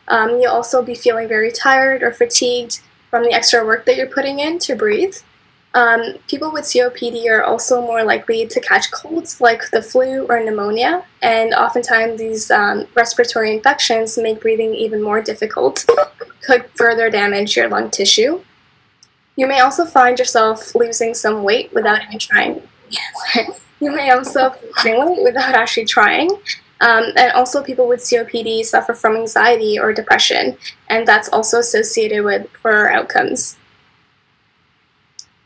Um, you'll also be feeling very tired or fatigued from the extra work that you're putting in to breathe. Um, people with COPD are also more likely to catch colds like the flu or pneumonia, and oftentimes these um, respiratory infections make breathing even more difficult, could further damage your lung tissue. You may also find yourself losing some weight without even trying. you may also lose weight without actually trying, um, and also, people with COPD suffer from anxiety or depression, and that's also associated with poorer outcomes.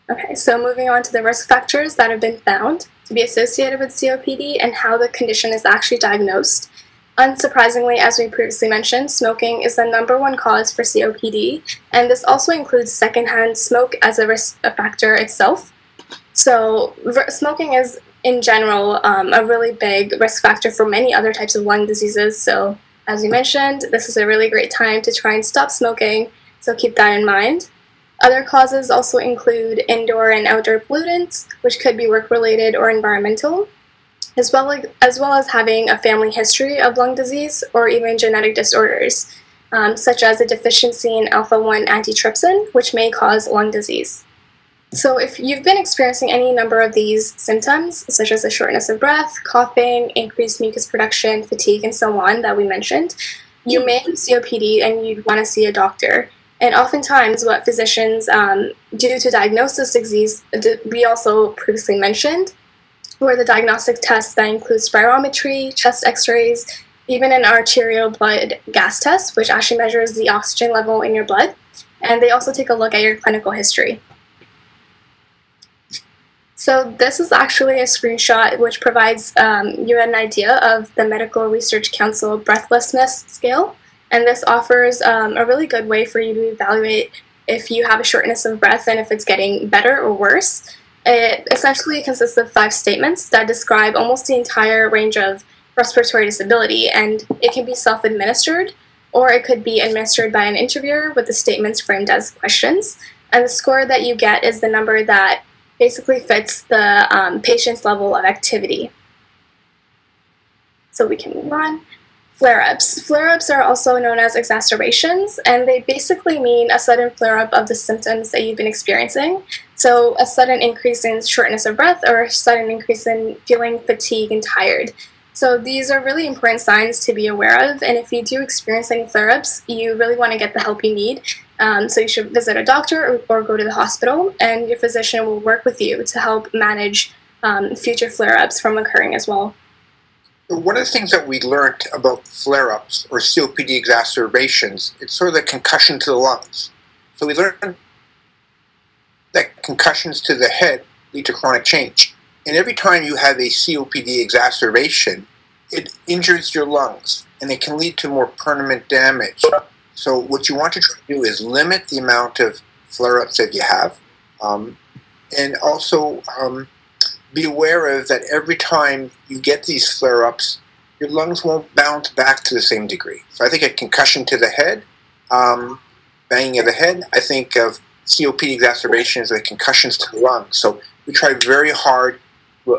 Okay, so moving on to the risk factors that have been found to be associated with COPD and how the condition is actually diagnosed. Unsurprisingly, as we previously mentioned, smoking is the number one cause for COPD, and this also includes secondhand smoke as a risk factor itself. So, smoking is in general um, a really big risk factor for many other types of lung diseases. So, as you mentioned, this is a really great time to try and stop smoking, so keep that in mind. Other causes also include indoor and outdoor pollutants, which could be work related or environmental, as well, as, as well as having a family history of lung disease or even genetic disorders, um, such as a deficiency in alpha 1 antitrypsin, which may cause lung disease. So, if you've been experiencing any number of these symptoms, such as a shortness of breath, coughing, increased mucus production, fatigue, and so on, that we mentioned, you may have COPD and you'd want to see a doctor. And oftentimes, what physicians um, do to diagnose this disease, we also previously mentioned, where the diagnostic tests that include spirometry, chest x-rays, even an arterial blood gas test, which actually measures the oxygen level in your blood. And they also take a look at your clinical history. So this is actually a screenshot which provides um, you an idea of the Medical Research Council breathlessness scale. And this offers um, a really good way for you to evaluate if you have a shortness of breath and if it's getting better or worse. It essentially consists of five statements that describe almost the entire range of respiratory disability, and it can be self administered or it could be administered by an interviewer with the statements framed as questions. And the score that you get is the number that basically fits the um, patient's level of activity. So we can move on. Flare ups. Flare ups are also known as exacerbations, and they basically mean a sudden flare up of the symptoms that you've been experiencing. So, a sudden increase in shortness of breath or a sudden increase in feeling fatigue and tired. So these are really important signs to be aware of, and if you do experience any flare-ups, you really want to get the help you need. Um, so you should visit a doctor or, or, go to the hospital, and your physician will work with you to help manage um, future flare-ups from occurring as well. One of the things that we learned about flare-ups or COPD exacerbations, it's sort of the concussion to the lungs. So we learned that concussions to the head lead to chronic change. And every time you have a COPD exacerbation, it injures your lungs and it can lead to more permanent damage. So, what you want to try to do is limit the amount of flare ups that you have, um, and also um, be aware of that every time you get these flare ups, your lungs won't bounce back to the same degree. So, I think a concussion to the head, um, banging of the head, I think of COPD exacerbations and concussions to the lungs. So, we try very hard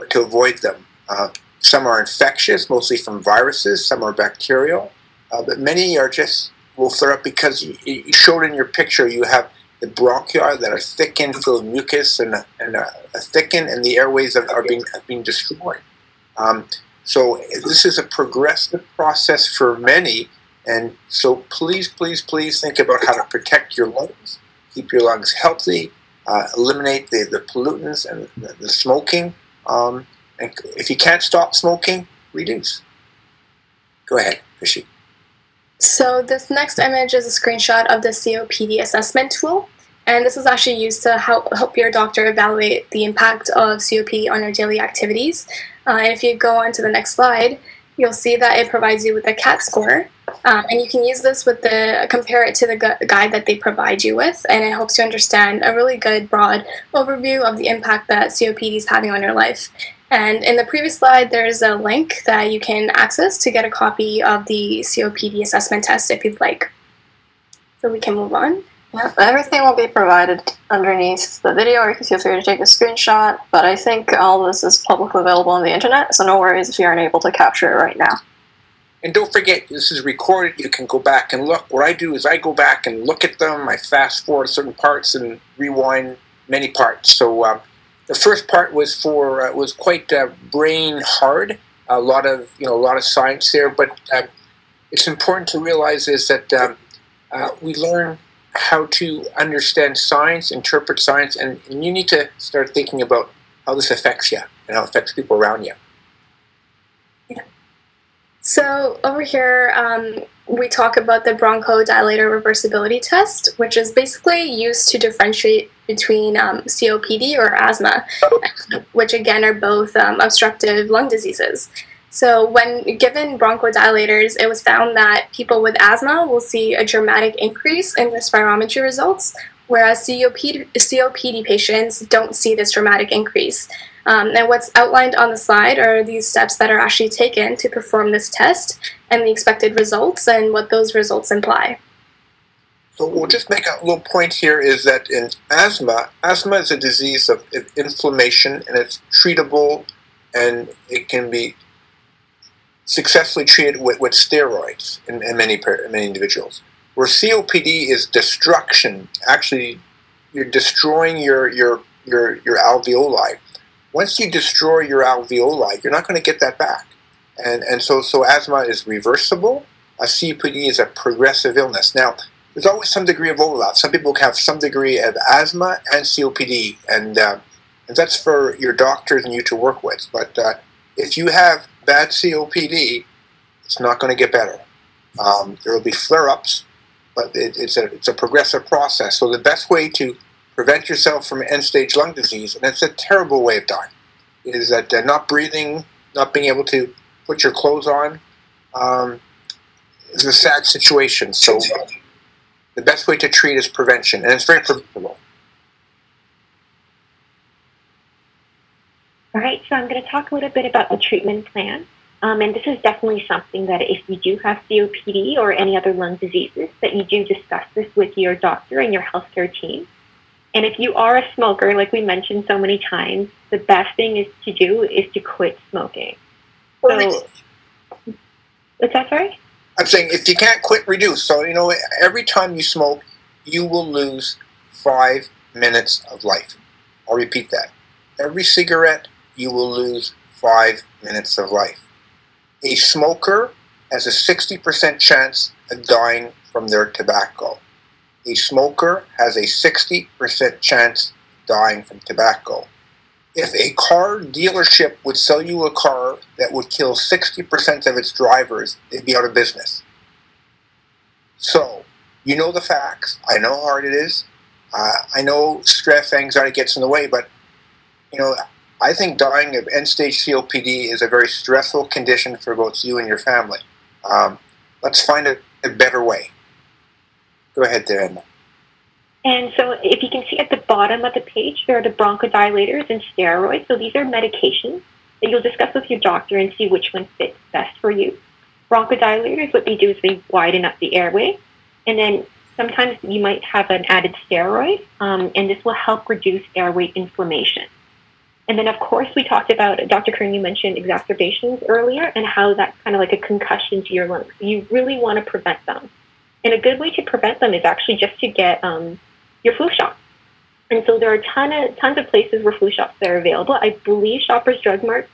to avoid them. Uh, some are infectious, mostly from viruses. Some are bacterial, uh, but many are just will flare up because you, you, showed in your picture you have the bronchi that are thickened, full of mucus, and and uh, thickened, and the airways are, are being are being destroyed. Um, so this is a progressive process for many, and so please, please, please think about how to protect your lungs, keep your lungs healthy, uh, eliminate the, the pollutants and the, the smoking, um, and if you can't stop smoking, reduce. Go ahead, Rishi. So this next image is a screenshot of the COPD assessment tool. And this is actually used to help, help your doctor evaluate the impact of COPD on your daily activities. Uh, and if you go on to the next slide, you'll see that it provides you with a CAT score. Um, and you can use this with the compare it to the gu- guide that they provide you with, and it helps you understand a really good broad overview of the impact that COPD is having on your life. And in the previous slide, there's a link that you can access to get a copy of the COPD assessment test if you'd like. So we can move on. Yeah, everything will be provided underneath the video, or you can feel free to take a screenshot. But I think all this is publicly available on the internet, so no worries if you aren't able to capture it right now. And don't forget, this is recorded. You can go back and look. What I do is I go back and look at them. I fast forward certain parts and rewind many parts. So um, the first part was for uh, was quite uh, brain hard. A lot of you know a lot of science there, but uh, it's important to realize is that um, uh, we learn how to understand science, interpret science, and, and you need to start thinking about how this affects you and how it affects people around you. So over here, um, we talk about the bronchodilator reversibility test, which is basically used to differentiate between um, COPD or asthma, which again are both um, obstructive lung diseases. So when given bronchodilators, it was found that people with asthma will see a dramatic increase in the spirometry results, whereas COPD, COPD patients don't see this dramatic increase. Um, and what's outlined on the slide are these steps that are actually taken to perform this test and the expected results and what those results imply. So we'll just make a little point here is that in asthma, asthma is a disease of inflammation and it's treatable and it can be successfully treated with, with steroids in, in many, in many individuals. Where COPD is destruction, actually you're destroying your, your, your, your alveoli once you destroy your alveoli, you're not going to get that back. And, and so, so asthma is reversible. A COPD is a progressive illness. Now, there's always some degree of overlap. Some people have some degree of asthma and COPD, and uh, and that's for your doctors and you to work with. But uh, if you have bad COPD, it's not going to get better. Um, there will be flare-ups, but it, it's a it's a progressive process. So the best way to prevent yourself from end-stage lung disease, and it's a terrible way of dying, is that uh, not breathing, not being able to put your clothes on. Um, is a sad situation. So the best way to treat is prevention, and it's very preventable. All right, so I'm going to talk a little bit about the treatment plan. Um, and this is definitely something that if you do have COPD or any other lung diseases, that you do discuss this with your doctor and your healthcare team. And if you are a smoker, like we mentioned so many times, the best thing is to do is to quit smoking. So, what's that, sorry? I'm saying if you can't quit, reduce. So, you know, every time you smoke, you will lose five minutes of life. I'll repeat that. Every cigarette, you will lose five minutes of life. A smoker has a 60% chance of dying from their tobacco. A smoker has a 60% chance of dying from tobacco. If a car dealership would sell you a car that would kill 60% of its drivers, they'd be out of business. So, you know the facts. I know how hard it is. Uh, I know stress, anxiety gets in the way, but you know, I think dying of end-stage COPD is a very stressful condition for both you and your family. Um, let's find a, a, better way. Go ahead there. And so if you can see at the bottom of the page, there are the bronchodilators and steroids. So these are medications that you'll discuss with your doctor and see which one fits best for you. Bronchodilators, what they do is they widen up the airway. And then sometimes you might have an added steroid, um, and this will help reduce airway inflammation. And then, of course, we talked about, Dr. Curnew mentioned exacerbations earlier and how that's kind of like a concussion to your lungs. You really want to prevent them. And a good way to prevent them is actually just to get um, your flu shot. And so there are ton of, tons of places where flu shots are available. I believe Shoppers Drug Mart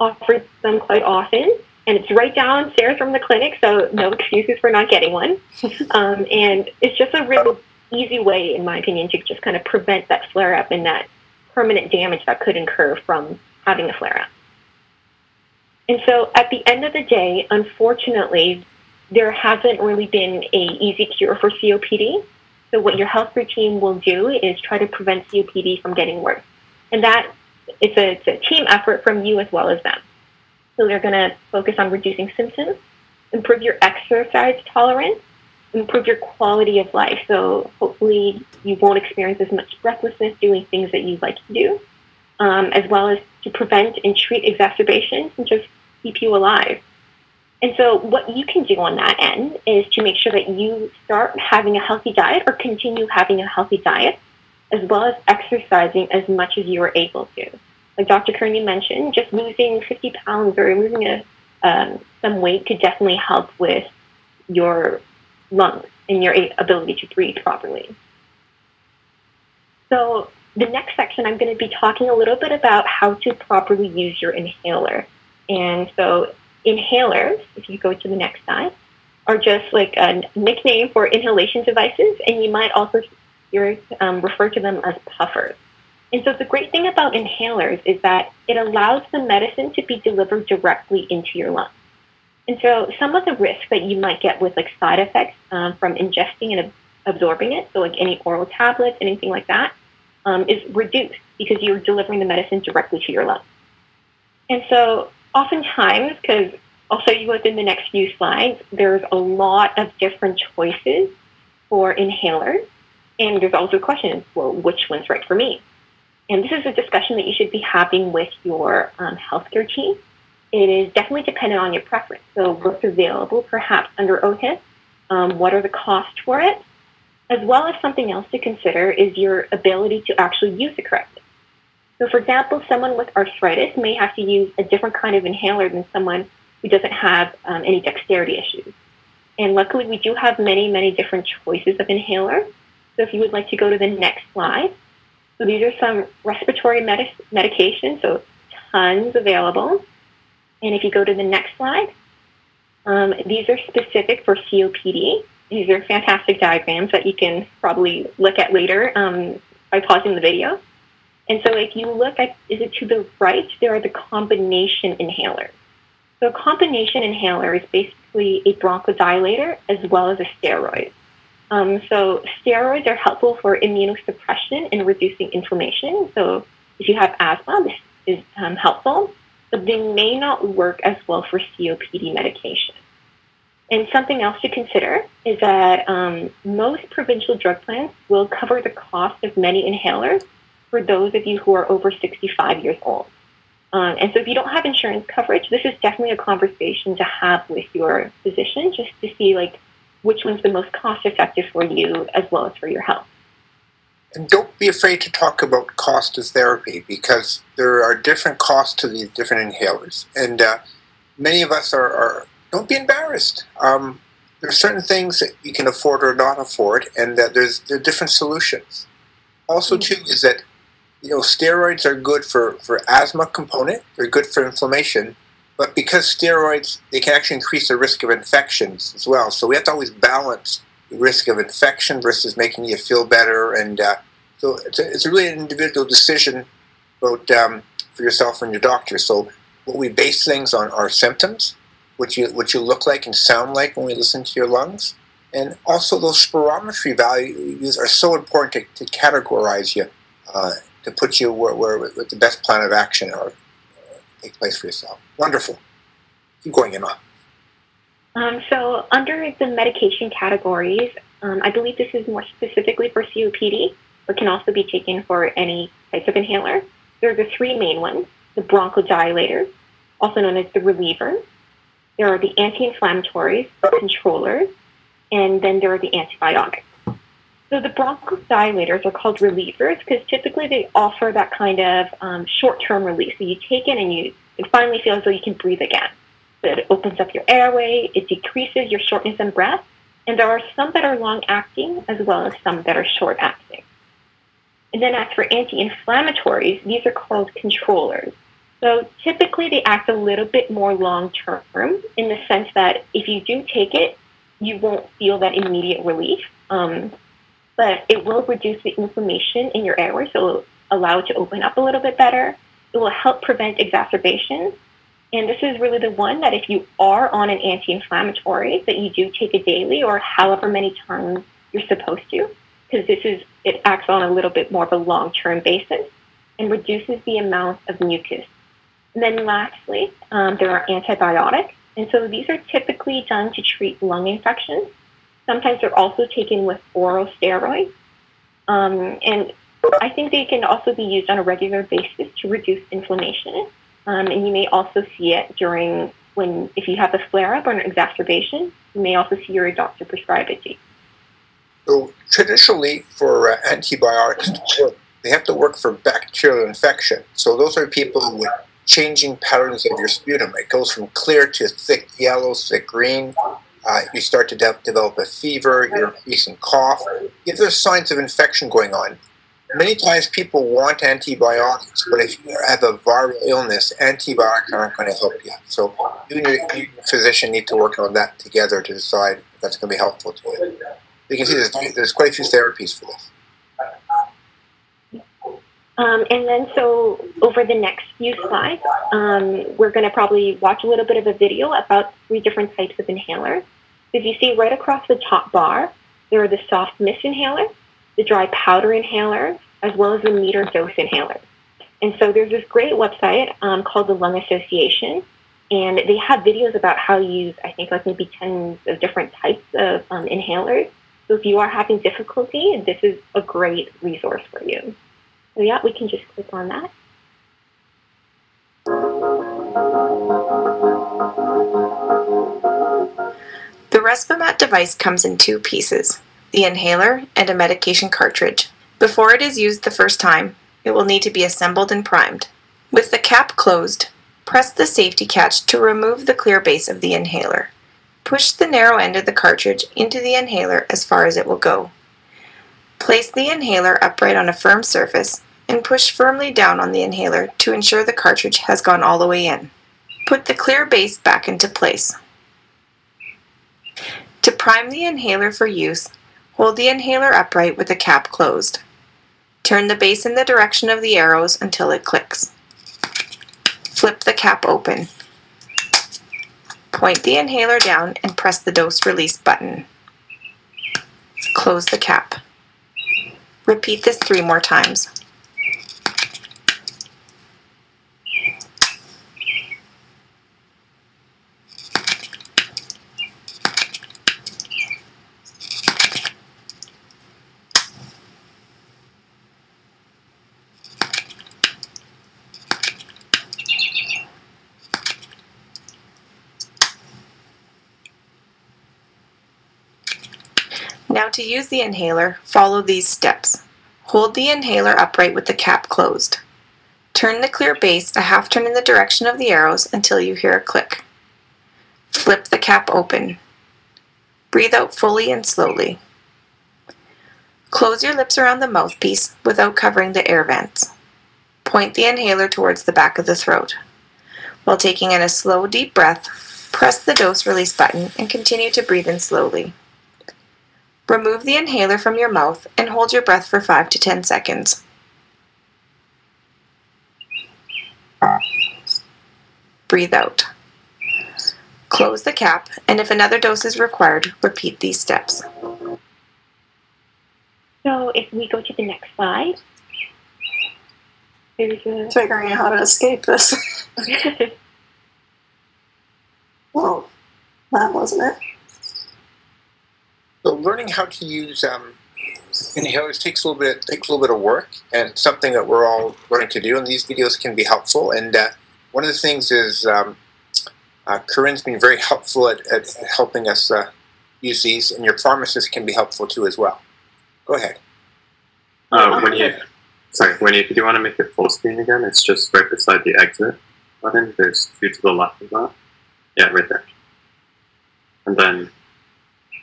offers them quite often. And it's right downstairs from the clinic, so no excuses for not getting one. um, and it's just a really easy way, in my opinion, to just kind of prevent that flare up and that permanent damage that could incur from having a flare up. And so at the end of the day, unfortunately, there hasn't really been a easy cure for COPD. So what your health routine will do is try to prevent COPD from getting worse. And that it's a, it's a team effort from you as well as them. So they're going to focus on reducing symptoms, improve your exercise tolerance, improve your quality of life. So hopefully you won't experience as much breathlessness doing things that you like to do, um, as well as to prevent and treat exacerbations and just keep you alive. And so what you can do on that end is to make sure that you start having a healthy diet or continue having a healthy diet, as well as exercising as much as you are able to. Like Dr. Curnew mentioned, just losing 50 pounds or losing a, um, some weight could definitely help with your lungs and your ability to breathe properly. So the next section, I'm going to be talking a little bit about how to properly use your inhaler. And so inhalers, if you go to the next slide, are just like a nickname for inhalation devices, and you might also hear um, refer to them as puffers. And so the great thing about inhalers is that it allows the medicine to be delivered directly into your lungs. And so some of the risks that you might get with like side effects um, from ingesting and absorbing it, so like any oral tablets, anything like that, um, is reduced because you're delivering the medicine directly to your lungs. And so oftentimes, because I'll show you within the next few slides, there's a lot of different choices for inhalers. And there's also questions, well, which one's right for me? And this is a discussion that you should be having with your um, healthcare team it is definitely dependent on your preference. So what's available, perhaps under OHIP, um, what are the costs for it, as well as something else to consider is your ability to actually use it correctly. So for example, someone with arthritis may have to use a different kind of inhaler than someone who doesn't have um, any dexterity issues. And luckily, we do have many, many different choices of inhaler. So if you would like to go to the next slide. So these are some respiratory medic- medications, so tons available. And if you go to the next slide, um, these are specific for COPD. These are fantastic diagrams that you can probably look at later um, by pausing the video. And so if you look at, is it to the right, there are the combination inhalers. So a combination inhaler is basically a bronchodilator as well as a steroid. Um, so steroids are helpful for immunosuppression and reducing inflammation. So if you have asthma, this is um, helpful, but they may not work as well for COPD medication. And something else to consider is that um, most provincial drug plans will cover the cost of many inhalers for those of you who are over 65 years old. Um, and so if you don't have insurance coverage, this is definitely a conversation to have with your physician just to see like which one's the most cost effective for you as well as for your health. And don't be afraid to talk about cost of therapy because there are different costs to these different inhalers. And uh, many of us are, are don't be embarrassed. Um, there are certain things that you can afford or not afford, and that there's there are different solutions. Also, too, is that you know steroids are good for, for asthma component. They're good for inflammation, but because steroids, they can actually increase the risk of infections as well. So we have to always balance the risk of infection versus making you feel better. And uh, so it's a, it's really individual decision about um, for yourself and your doctor. So what we base things on are symptoms, what you what you look like and sound like when we listen to your lungs, and also those spirometry values are so important to, to categorize you, uh, to put you where, where, with the best plan of action or take place for yourself. Wonderful. Keep going, Emma. Um, so, under the medication categories, um, I believe this is more specifically for COPD, but can also be taken for any types of inhaler. There are the three main ones the bronchodilators, also known as the relievers. There are the anti inflammatories, controllers, and then there are the antibiotics. So the bronchodilators are called relievers because typically they offer that kind of um, short-term relief. So you take it and you it finally feel as though you can breathe again. So it opens up your airway, it decreases your shortness in breath, and there are some that are long-acting as well as some that are short-acting. And then as for anti-inflammatories, these are called controllers. So typically they act a little bit more long-term in the sense that if you do take it, you won't feel that immediate relief. Um, but it will reduce the inflammation in your airway, so it'll allow it to open up a little bit better. It will help prevent exacerbations. And this is really the one that if you are on an anti-inflammatory that you do take a daily or however many times you're supposed to, because this is it acts on a little bit more of a long-term basis and reduces the amount of mucus. And then lastly, um, there are antibiotics. And so these are typically done to treat lung infections. Sometimes they're also taken with oral steroids. Um, and I think they can also be used on a regular basis to reduce inflammation. Um, and you may also see it during when, if you have a flare up or an exacerbation, you may also see your doctor prescribe it to you. So, traditionally, for uh, antibiotics to work, they have to work for bacterial infection. So, those are people with changing patterns of your sputum. It goes from clear to thick yellow, thick green, uh, you start to de- develop a fever, you're increasing cough. If there's signs of infection going on, many times people want antibiotics, but if you have a viral illness, antibiotics aren't going to help you. So you and your, your physician need to work on that together to decide if that's going to be helpful to you. You can see there's, there's quite a few therapies for this. Um, and then, so over the next few slides, um, we're going to probably watch a little bit of a video about three different types of inhalers. As you see right across the top bar, there are the soft mist inhaler, the dry powder inhaler, as well as the meter dose inhaler. And so there's this great website um, called the Lung Association, and they have videos about how to use, I think, like maybe tens of different types of um, inhalers. So if you are having difficulty, this is a great resource for you. So yeah, we can just click on that. The Respimat device comes in two pieces, the inhaler and a medication cartridge. Before it is used the first time, it will need to be assembled and primed. With the cap closed, press the safety catch to remove the clear base of the inhaler. Push the narrow end of the cartridge into the inhaler as far as it will go. Place the inhaler upright on a firm surface and push firmly down on the inhaler to ensure the cartridge has gone all the way in. Put the clear base back into place. To prime the inhaler for use, hold the inhaler upright with the cap closed. Turn the base in the direction of the arrows until it clicks. Flip the cap open. Point the inhaler down and press the dose release button. Close the cap. Repeat this three more times. Now to use the inhaler, follow these steps. Hold the inhaler upright with the cap closed. Turn the clear base a half turn in the direction of the arrows until you hear a click. Flip the cap open. Breathe out fully and slowly. Close your lips around the mouthpiece without covering the air vents. Point the inhaler towards the back of the throat. While taking in a slow, deep breath, press the dose release button and continue to breathe in slowly. Remove the inhaler from your mouth and hold your breath for 5 to 10 seconds. Breathe out. Close the cap, and if another dose is required, repeat these steps. So if we go to the next slide, there's a. Figuring out how to escape this. well, that wasn't it. So learning how to use um, inhalers takes a little bit takes a little bit of work, and something that we're all learning to do. And these videos can be helpful. And uh, one of the things is um, uh, Corinne's been very helpful at, at, helping us uh, use these, and your pharmacist can be helpful too as well. Go ahead. Uh, when you, sorry, when you, if you want to make it full screen again, it's just right beside the exit button. There's two to the left of that. Yeah, right there. And then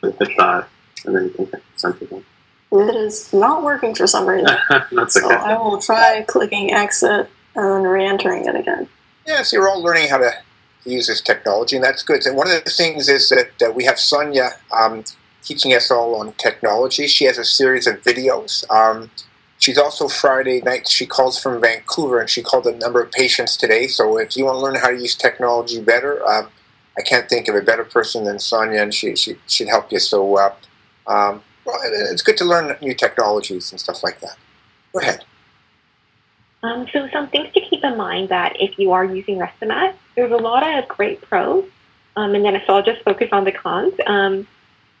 hit that, and then you can hit center again. It is not working for some reason. That's So okay. I will try clicking exit and then re-entering it again. Yeah, so you're all learning how to use this technology, and that's good. And one of the things is that uh, we have Sonia um, teaching us all on technology. She has a series of videos. Um, she's also Friday night. She calls from Vancouver, and she called a number of patients today. So if you want to learn how to use technology better, um, I can't think of a better person than Sonia, and she she she'd help you. So uh, um, well, it's good to learn new technologies and stuff like that. Go ahead. Um, so some things to keep in mind that if you are using Respimat, there's a lot of great pros, um, and then so I'll just focus on the cons. Um,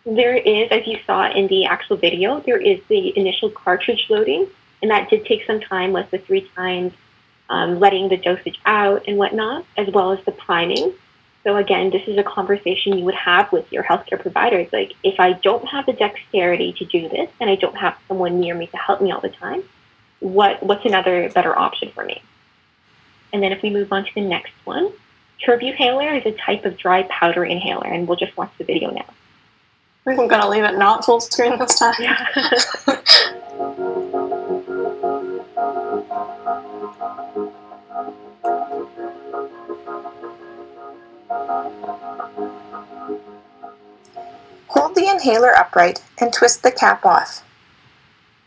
there is, as you saw in the actual video, there is the initial cartridge loading, and that did take some time with the three times um, letting the dosage out and whatnot, as well as the priming. So again, this is a conversation you would have with your healthcare provider. It's like, if I don't have the dexterity to do this, and I don't have someone near me to help me all the time, what what's another better option for me? And then if we move on to the next one, Turbuhaler is a type of dry powder inhaler, and we'll just watch the video now. I think I'm gonna leave it not full screen this time. Hold the inhaler upright and twist the cap off.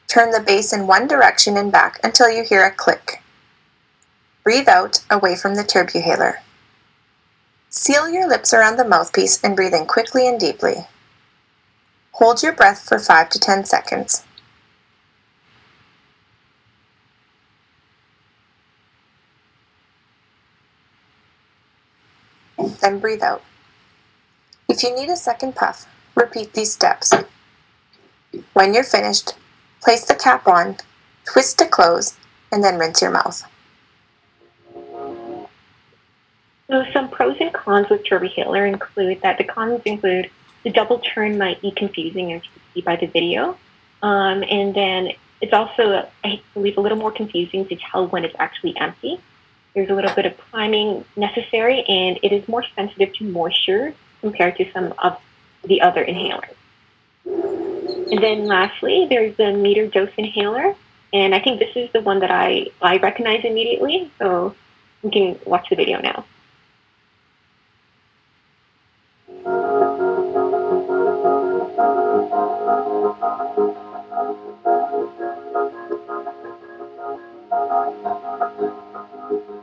Turn the base in one direction and back until you hear a click. Breathe out away from the turbuhaler. Seal your lips around the mouthpiece and breathe in quickly and deeply. Hold your breath for 5 to 10 seconds. Then breathe out. If you need a second puff, repeat these steps. When you're finished, place the cap on, twist to close, and then rinse your mouth. So some pros and cons with Turbuhaler include that the cons include the double turn might be confusing as you see by the video. Um, and then it's also, I believe, a little more confusing to tell when it's actually empty. There's a little bit of priming necessary, and it is more sensitive to moisture compared to some of the other inhalers. And then lastly, there's the meter dose inhaler, and I think this is the one that I, I recognize immediately, so you can watch the video now. Thank you.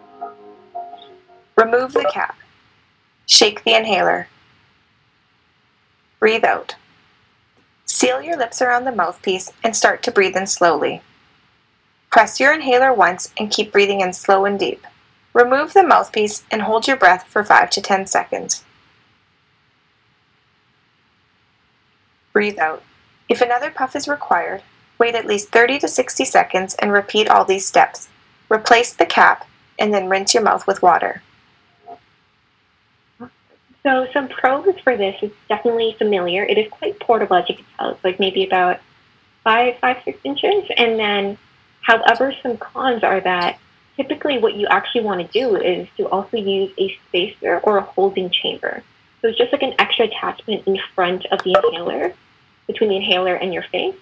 Remove the cap. Shake the inhaler. Breathe out. Seal your lips around the mouthpiece and start to breathe in slowly. Press your inhaler once and keep breathing in slow and deep. Remove the mouthpiece and hold your breath for 5 to 10 seconds. Breathe out. If another puff is required, wait at least 30 to 60 seconds and repeat all these steps. Replace the cap and then rinse your mouth with water. So some pros for this is definitely familiar. It is quite portable, as you can tell. It's like maybe about five, five, six inches. And then, however, some cons are that typically what you actually want to do is to also use a spacer or a holding chamber. So it's just like an extra attachment in front of the inhaler, between the inhaler and your face.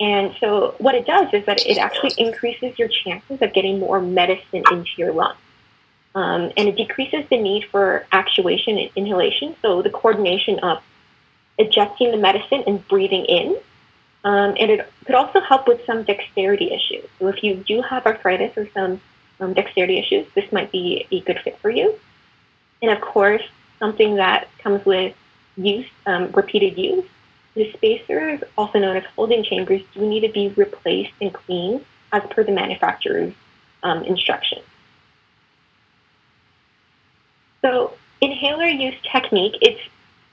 And so what it does is that it actually increases your chances of getting more medicine into your lungs. Um, and it decreases the need for actuation and inhalation, so the coordination of ejecting the medicine and breathing in. Um, and it could also help with some dexterity issues. So if you do have arthritis or some um, dexterity issues, this might be a good fit for you. And of course, something that comes with use, um, repeated use, the spacers, also known as holding chambers, do need to be replaced and cleaned as per the manufacturer's um, instructions. So inhaler use technique, it's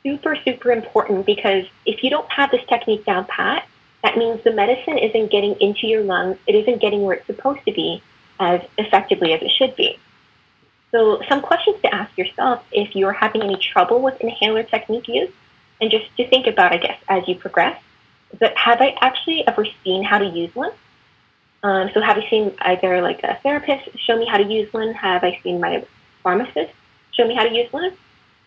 super, super important because if you don't have this technique down pat, that means the medicine isn't getting into your lungs, it isn't getting where it's supposed to be as effectively as it should be. So some questions to ask yourself if you're having any trouble with inhaler technique use and just to think about, I guess, as you progress. But have I actually ever seen how to use one? Um, so have I seen either like a therapist show me how to use one? Have I seen my pharmacist show me how to use one?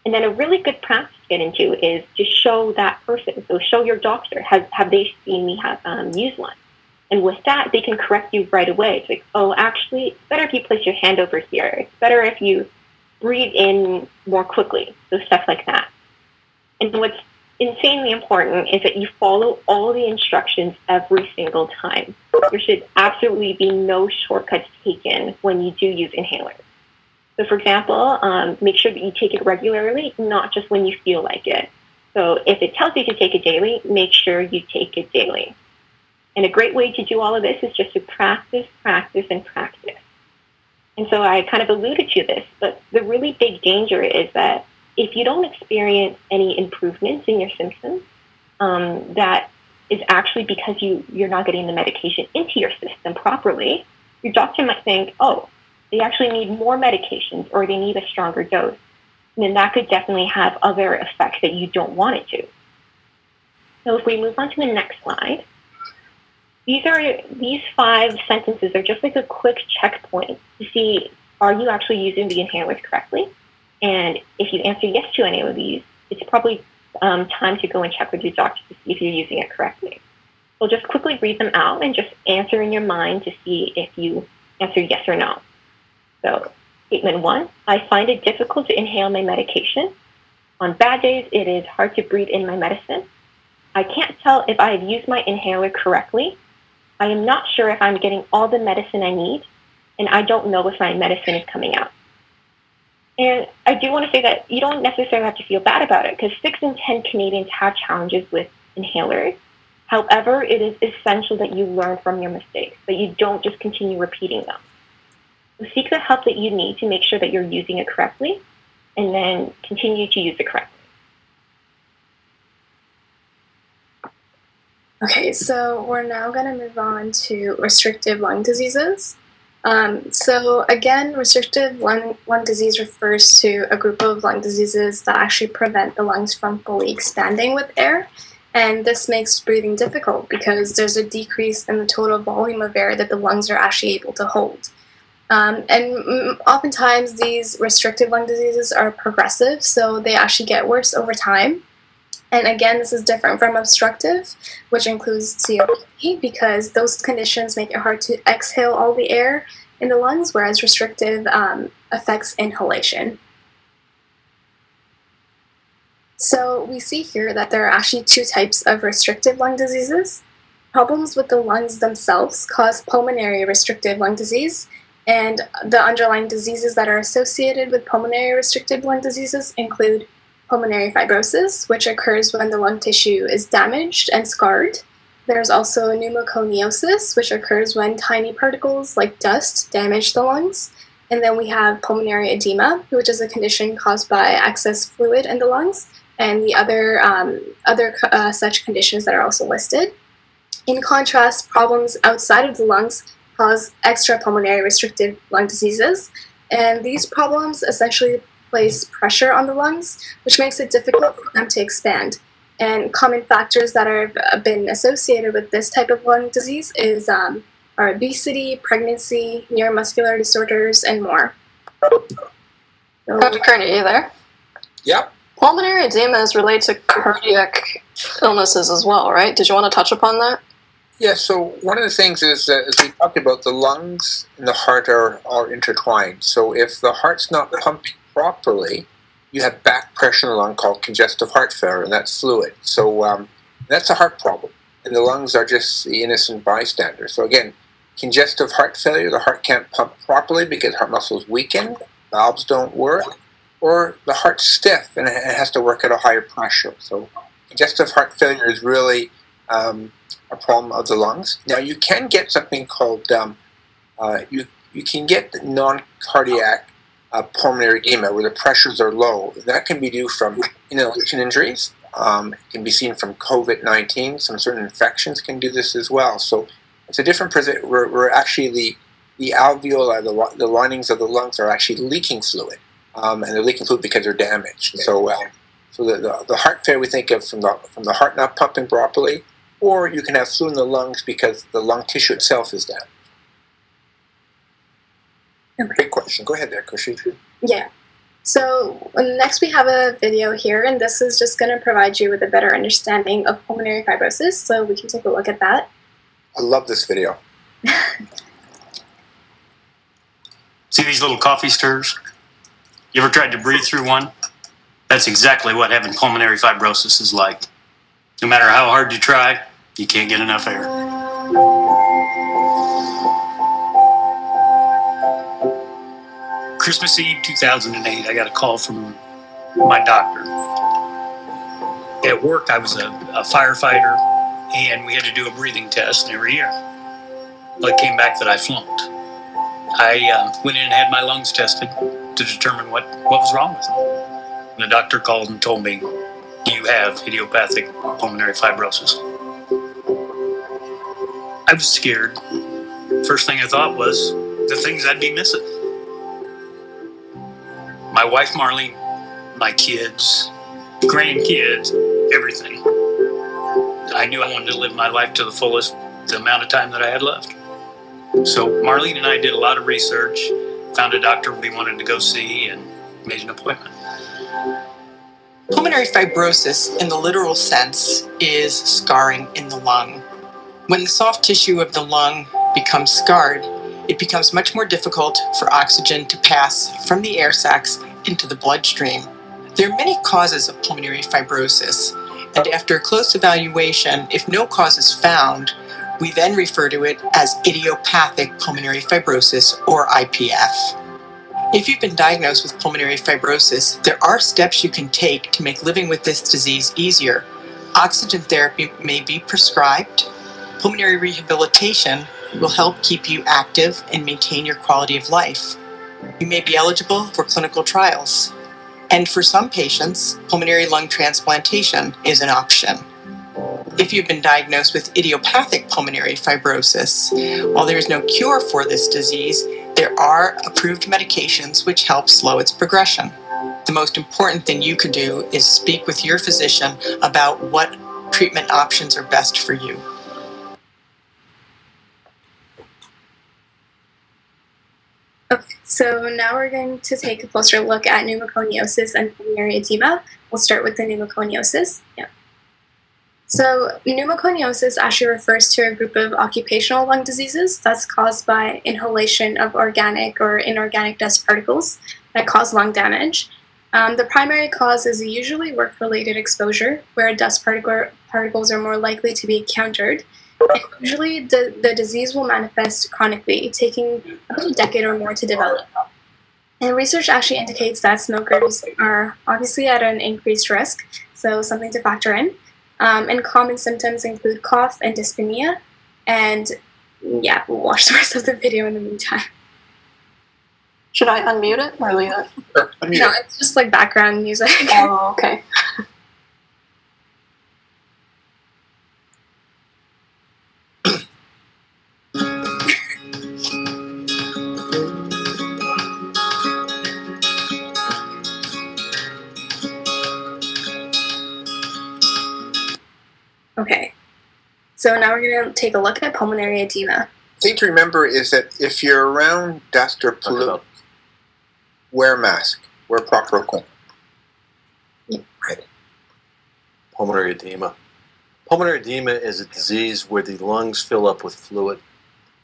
And then a really good practice to get into is to show that person. So show your doctor, have, have they seen me have um, use one? And with that, they can correct you right away. It's like, oh, actually, it's better if you place your hand over here. It's better if you breathe in more quickly. So stuff like that. And what's insanely important is that you follow all the instructions every single time. There should absolutely be no shortcuts taken when you do use inhalers. So, for example, um, make sure that you take it regularly, not just when you feel like it. So, if it tells you to take it daily, make sure you take it daily. And a great way to do all of this is just to practice, practice, and practice. And so I kind of alluded to this, but the really big danger is that if you don't experience any improvements in your symptoms, um, that is actually because you, you're not getting the medication into your system properly, your doctor might think, oh, they actually need more medications or they need a stronger dose. Then that could definitely have other effects that you don't want it to. So if we move on to the next slide, these are these five sentences are just like a quick checkpoint to see are you actually using the inhalers correctly? And if you answer yes to any of these, it's probably um, time to go and check with your doctor to see if you're using it correctly. So just quickly read them out and just answer in your mind to see if you answer yes or no. So, statement one I find it difficult to inhale my medication. On bad days, it is hard to breathe in my medicine. I can't tell if I have used my inhaler correctly. I am not sure if I'm getting all the medicine I need, and I don't know if my medicine is coming out. And I do want to say that you don't necessarily have to feel bad about it because six in 10 Canadians have challenges with inhalers. However, it is essential that you learn from your mistakes, that you don't just continue repeating them. Seek the help that you need to make sure that you're using it correctly and then continue to use it correctly. Okay, so we're now going to move on to restrictive lung diseases. Um, so again, restrictive lung, lung disease refers to a group of lung diseases that actually prevent the lungs from fully expanding with air. And this makes breathing difficult because there's a decrease in the total volume of air that the lungs are actually able to hold. Um, and oftentimes these restrictive lung diseases are progressive, so they actually get worse over time. And again, this is different from obstructive, which includes COPD, because those conditions make it hard to exhale all the air in the lungs, whereas restrictive um, affects inhalation. So we see here that there are actually two types of restrictive lung diseases. Problems with the lungs themselves cause pulmonary restrictive lung disease, And the underlying diseases that are associated with pulmonary restricted lung diseases include pulmonary fibrosis, which occurs when the lung tissue is damaged and scarred. There's also pneumoconiosis, which occurs when tiny particles like dust damage the lungs. And then we have pulmonary edema, which is a condition caused by excess fluid in the lungs, and the other um, other uh, such conditions that are also listed. In contrast, problems outside of the lungs cause extrapulmonary restrictive lung diseases, and these problems essentially place pressure on the lungs, which makes it difficult for them to expand. And common factors that have been associated with this type of lung disease is um, are obesity, pregnancy, neuromuscular disorders, and more. So, Dr. Curnew, are you there? Yep. Pulmonary edema is related to cardiac illnesses as well, right? Did you want to touch upon that? Yeah, so one of the things is, uh, as we talked about, the lungs and the heart are, are intertwined. So if the heart's not pumping properly, you have back pressure in the lung called congestive heart failure, and that's fluid. So um, that's a heart problem, and the lungs are just the innocent bystander. So again, congestive heart failure, the heart can't pump properly because heart muscles weaken, valves don't work, or the heart's stiff and it has to work at a higher pressure. So congestive heart failure is really um, a problem of the lungs. Now you can get something called um, uh, you you can get non-cardiac uh, pulmonary edema where the pressures are low. That can be due from inhalation injuries. Um, it can be seen from COVID-19. Some certain infections can do this as well. So it's a different present where, where actually the the alveoli, the, the linings of the lungs are actually leaking fluid, um, and they're leaking fluid because they're damaged. So, uh, so the, the, the heart failure we think of from the from the heart not pumping properly, or you can have fluid in the lungs because the lung tissue itself is damaged. Okay. Great question. Go ahead there, Kushi. Yeah. So next we have a video here, and this is just going to provide you with a better understanding of pulmonary fibrosis. So we can take a look at that. I love this video. See these little coffee stirs? You ever tried to breathe through one? That's exactly what having pulmonary fibrosis is like. No matter how hard you try, you can't get enough air. Christmas Eve 2008, I got a call from my doctor. At work, I was a, a firefighter, and we had to do a breathing test every year. Well, it came back that I flunked. I uh, went in and had my lungs tested to determine what, what was wrong with them. And the doctor called and told me, You have idiopathic pulmonary fibrosis. I was scared. First thing I thought was the things I'd be missing my wife Marlene, my kids, grandkids, everything. I knew I wanted to live my life to the fullest, the amount of time that I had left. So Marlene and I did a lot of research, found a doctor we wanted to go see, and made an appointment. Pulmonary fibrosis, in the literal sense, is scarring in the lung. When the soft tissue of the lung becomes scarred, it becomes much more difficult for oxygen to pass from the air sacs into the bloodstream. There are many causes of pulmonary fibrosis, and after a close evaluation, if no cause is found, we then refer to it as idiopathic pulmonary fibrosis or IPF. If you've been diagnosed with pulmonary fibrosis, there are steps you can take to make living with this disease easier. Oxygen therapy may be prescribed. Pulmonary rehabilitation will help keep you active and maintain your quality of life. You may be eligible for clinical trials. And for some patients, pulmonary lung transplantation is an option. If you've been diagnosed with idiopathic pulmonary fibrosis, while there is no cure for this disease, there are approved medications which help slow its progression. The most important thing you can do is speak with your physician about what treatment options are best for you. Okay, so now we're going to take a closer look at pneumoconiosis and pulmonary edema. We'll start with the pneumoconiosis. Yeah. So pneumoconiosis actually refers to a group of occupational lung diseases that's caused by inhalation of organic or inorganic dust particles that cause lung damage. Um, the primary cause is usually work-related exposure, where dust particle particles are more likely to be encountered. And usually, the, the disease will manifest chronically, taking a decade or more to develop. And research actually indicates that smokers are obviously at an increased risk, so something to factor in. Um, and common symptoms include cough and dyspnea. And yeah, we'll watch the rest of the video in the meantime. Should I unmute it or leave it? Sure, No, it. it's just like background music. Oh, okay. Okay. So now we're going to take a look at pulmonary edema. thing to remember is that if you're around dust or pollute, wear a mask, wear proper equipment. Right. pulmonary edema. Pulmonary edema is a disease where the lungs fill up with fluid.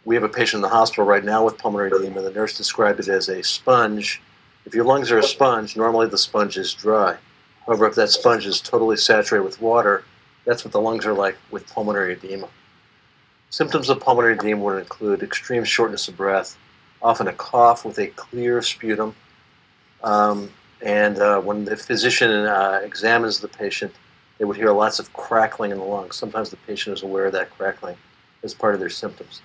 We have a patient in the hospital right now with pulmonary edema. The nurse described it as a sponge. If your lungs are a sponge, normally the sponge is dry. However, if that sponge is totally saturated with water, that's what the lungs are like with pulmonary edema. Symptoms of pulmonary edema would include extreme shortness of breath, often a cough with a clear sputum, um, and uh, when the physician uh, examines the patient, they would hear lots of crackling in the lungs. Sometimes the patient is aware of that crackling as part of their symptoms.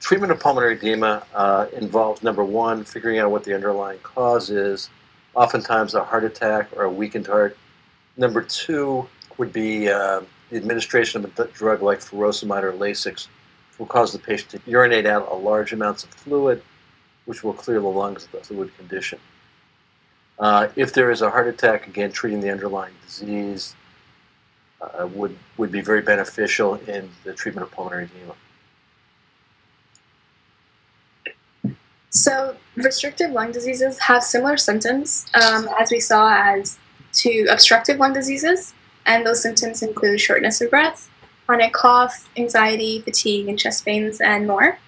Treatment of pulmonary edema uh, involves number one, figuring out what the underlying cause is, oftentimes a heart attack or a weakened heart. Number two would be uh, the administration of a drug like furosemide or Lasix, will cause the patient to urinate out a large amounts of fluid, which will clear the lungs of the fluid condition. Uh, if there is a heart attack, again, treating the underlying disease uh, would, would be very beneficial in the treatment of pulmonary edema. So, restrictive lung diseases have similar symptoms um, as we saw as to obstructive lung diseases, and those symptoms include shortness of breath, chronic cough, anxiety, fatigue, and chest pains, and more.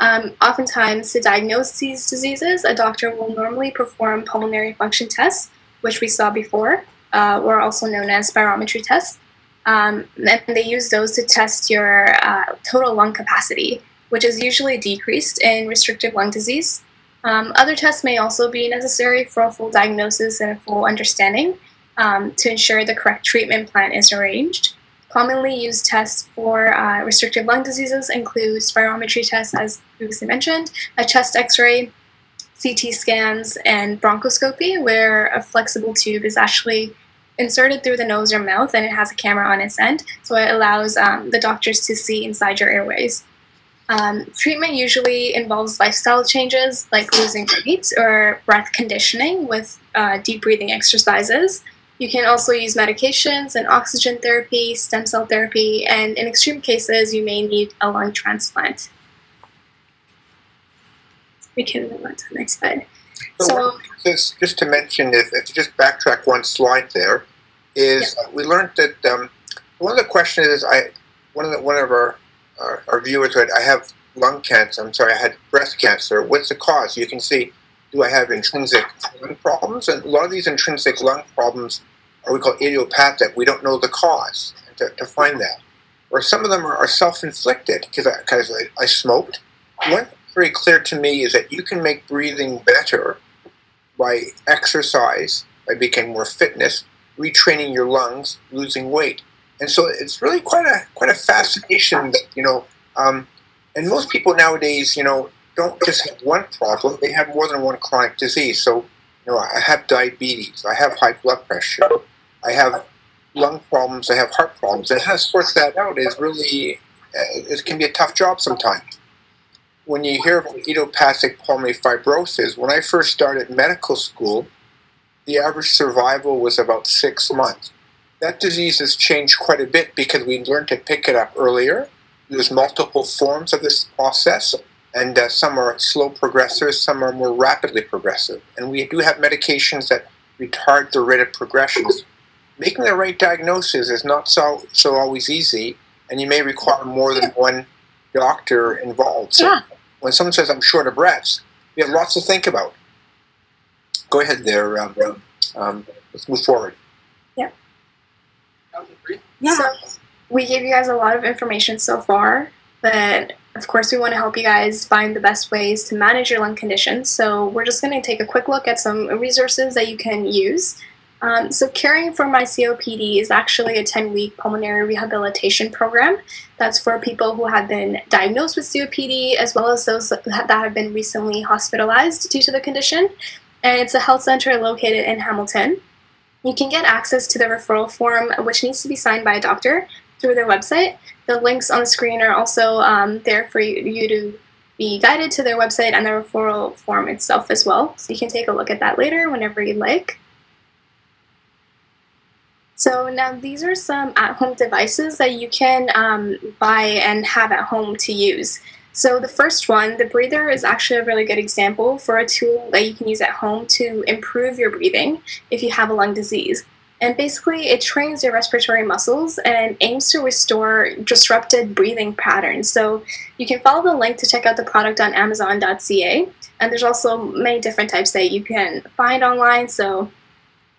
Um, oftentimes, to diagnose these diseases, a doctor will normally perform pulmonary function tests, which we saw before, uh, or also known as spirometry tests. Um, and they use those to test your uh, total lung capacity, which is usually decreased in restrictive lung disease. Um, other tests may also be necessary for a full diagnosis and a full understanding um, to ensure the correct treatment plan is arranged. Commonly used tests for uh, restrictive lung diseases include spirometry tests, as previously mentioned, a chest x ray, CT scans, and bronchoscopy, where a flexible tube is actually inserted through the nose or mouth and it has a camera on its end, so it allows um, the doctors to see inside your airways. Um, treatment usually involves lifestyle changes like losing weight or breath conditioning with uh, deep breathing exercises. You can also use medications and oxygen therapy, stem cell therapy, and in extreme cases, you may need a lung transplant. We can move on to the next slide. So, So, just, just to mention, if, if you just backtrack one slide there, is we learned that um, one of the questions is I one of the, one of our our, our viewers said I have lung cancer. I'm sorry, I had breast cancer. What's the cause? You can see, do I have intrinsic lung problems? And a lot of these intrinsic lung problems are we call idiopathic. We don't know the cause to, to find that. Or some of them are, are self-inflicted because I, I, I smoked. One very clear to me is that you can make breathing better by exercise, by becoming more fitness, retraining your lungs, losing weight. And so it's really quite a quite a fascination that you know. Um, and most people nowadays, you know, don't just have one problem; they have more than one chronic disease. So, you know, I have diabetes, I have high blood pressure, I have lung problems, I have heart problems, and how to sort that out is really uh, it can be a tough job sometimes. When you hear about idiopathic pulmonary fibrosis, when I first started medical school, the average survival was about six months. That disease has changed quite a bit because we learned to pick it up earlier. There's multiple forms of this process, and uh, some are slow progressors, some are more rapidly progressive. And we do have medications that retard the rate of progressions. Making the right diagnosis is not so, so always easy, and you may require more than one doctor involved. So Yeah. when someone says, I'm short of breaths, we have lots to think about. Go ahead there. Um, um, let's move forward. Yeah. So, we gave you guys a lot of information so far, but of course, we want to help you guys find the best ways to manage your lung condition. So, we're just going to take a quick look at some resources that you can use. Um, so, Caring for My COPD is actually a 10 week pulmonary rehabilitation program that's for people who have been diagnosed with COPD as well as those that have been recently hospitalized due to the condition. And it's a health center located in Hamilton. You can get access to the referral form, which needs to be signed by a doctor, through their website. The links on the screen are also um, there for you, to be guided to their website and the referral form itself as well. So you can take a look at that later whenever you'd like. So now these are some at-home devices that you can um, buy and have at home to use. So the first one, the breather, is actually a really good example for a tool that you can use at home to improve your breathing if you have a lung disease. And basically, it trains your respiratory muscles and aims to restore disrupted breathing patterns. So you can follow the link to check out the product on Amazon.ca. And there's also many different types that you can find online. So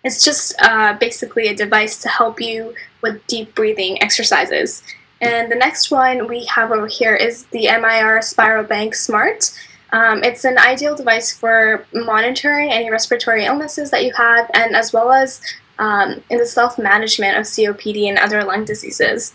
it's just uh, basically a device to help you with deep breathing exercises. And the next one we have over here is the MIR Spirobank Smart. Um, it's an ideal device for monitoring any respiratory illnesses that you have, and as well as um, in the self management of COPD and other lung diseases.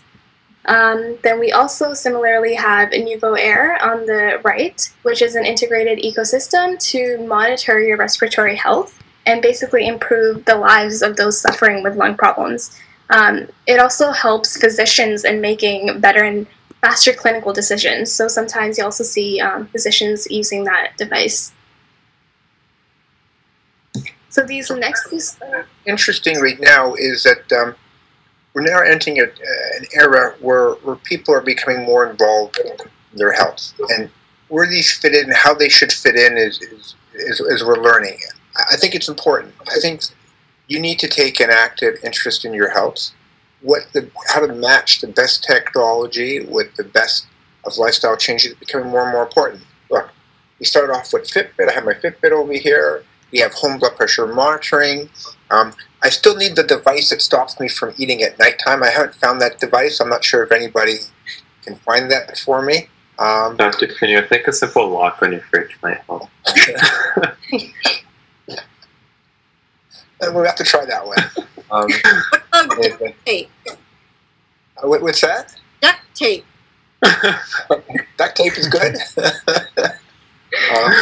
Um, then we also similarly have NuvoAir on the right, which is an integrated ecosystem to monitor your respiratory health and basically improve the lives of those suffering with lung problems. Um, it also helps physicians in making better and faster clinical decisions. So sometimes you also see um, physicians using that device. So these next interesting right now is that um, we're now entering a, uh, an era where, where people are becoming more involved in their health and where these fit in, how they should fit in is, is, is, is we're learning. I think it's important. I think you need to take an active interest in your health. What the how to match the best technology with the best of lifestyle changes is becoming more and more important. Look, we started off with Fitbit. I have my Fitbit over here. We have home blood pressure monitoring. Um, I still need the device that stops me from eating at nighttime. I haven't found that device. I'm not sure if anybody can find that for me. Um, Doctor, can you think a simple lock on your fridge might help? we'll have to try that one. Um, What duct tape? uh, what- what's that? Duct tape. Duct tape is good. um,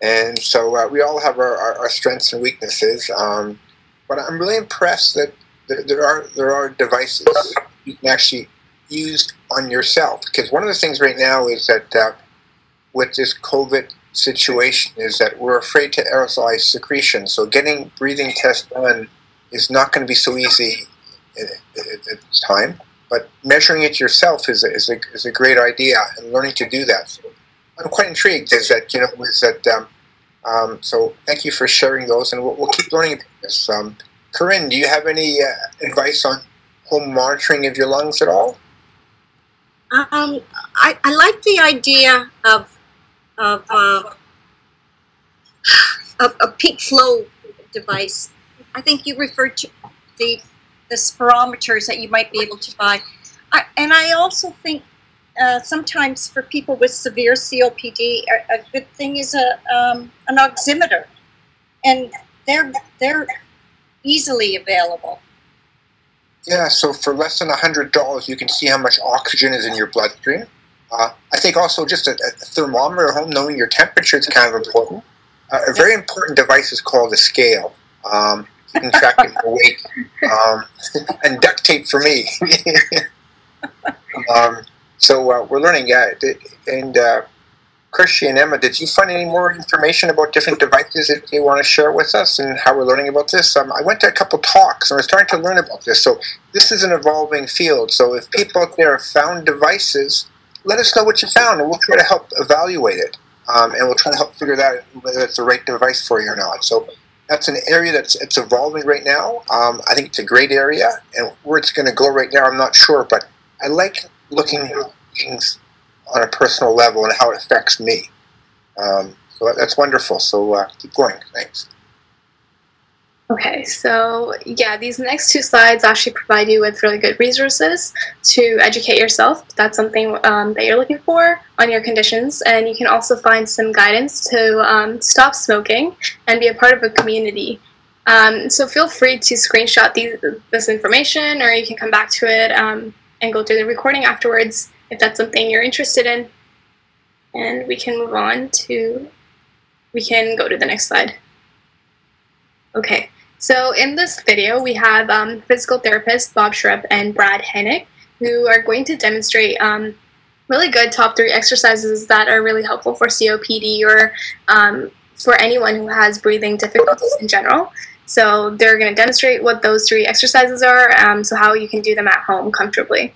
and so uh, we all have our, our, our strengths and weaknesses. Um, but I'm really impressed that there, there are there are devices you can actually use on yourself. Because one of the things right now is that uh, with this COVID situation is that we're afraid to aerosolize secretion. So getting breathing tests done is not going to be so easy at, this time. But measuring it yourself is a, is, a, is a great idea, and learning to do that. So I'm quite intrigued. Is that you know is that um, um, so? Thank you for sharing those, and we'll, we'll keep learning about this. Um, Corinne, do you have any uh, advice on home monitoring of your lungs at all? Um, I, I like the idea of of uh, a, a peak flow device. I think you referred to the the spirometers that you might be able to buy, I, and I also think uh, sometimes for people with severe COPD, a, a good thing is a um, an oximeter, and they're they're easily available. Yeah, so for less than hundred dollars, you can see how much oxygen is in your bloodstream. Uh, I think also just a, a, thermometer at home, knowing your temperature is kind of important. Uh, a very important device is called a scale. Um, track weight. Um, and duct tape for me. um, so uh, we're learning. Uh, and uh, Christy and Emma, did you find any more information about different devices that you want to share with us and how we're learning about this? Um, I went to a couple talks and I was starting to learn about this. So this is an evolving field. So if people out there have found devices, let us know what you found and we'll try to help evaluate it. Um, and we'll try to help figure out whether it's the right device for you or not. So that's an area that's it's evolving right now. Um, I think it's a great area, and where it's going to go right now, I'm not sure. But I like looking at things on a personal level and how it affects me. Um, so that's wonderful. So uh, keep going. Thanks. Okay, so yeah, these next two slides actually provide you with really good resources to educate yourself. That's something um, that you're looking for on your conditions, and you can also find some guidance to um, stop smoking and be a part of a community. Um, so feel free to screenshot these, this information, or you can come back to it um, and go through the recording afterwards if that's something you're interested in. And we can move on to, we can go to the next slide. Okay, so in this video, we have um, physical therapist Bob Schrupp and Brad Heineck, who are going to demonstrate um, really good top three exercises that are really helpful for COPD or um, for anyone who has breathing difficulties in general. So they're going to demonstrate what those three exercises are, um, so how you can do them at home comfortably.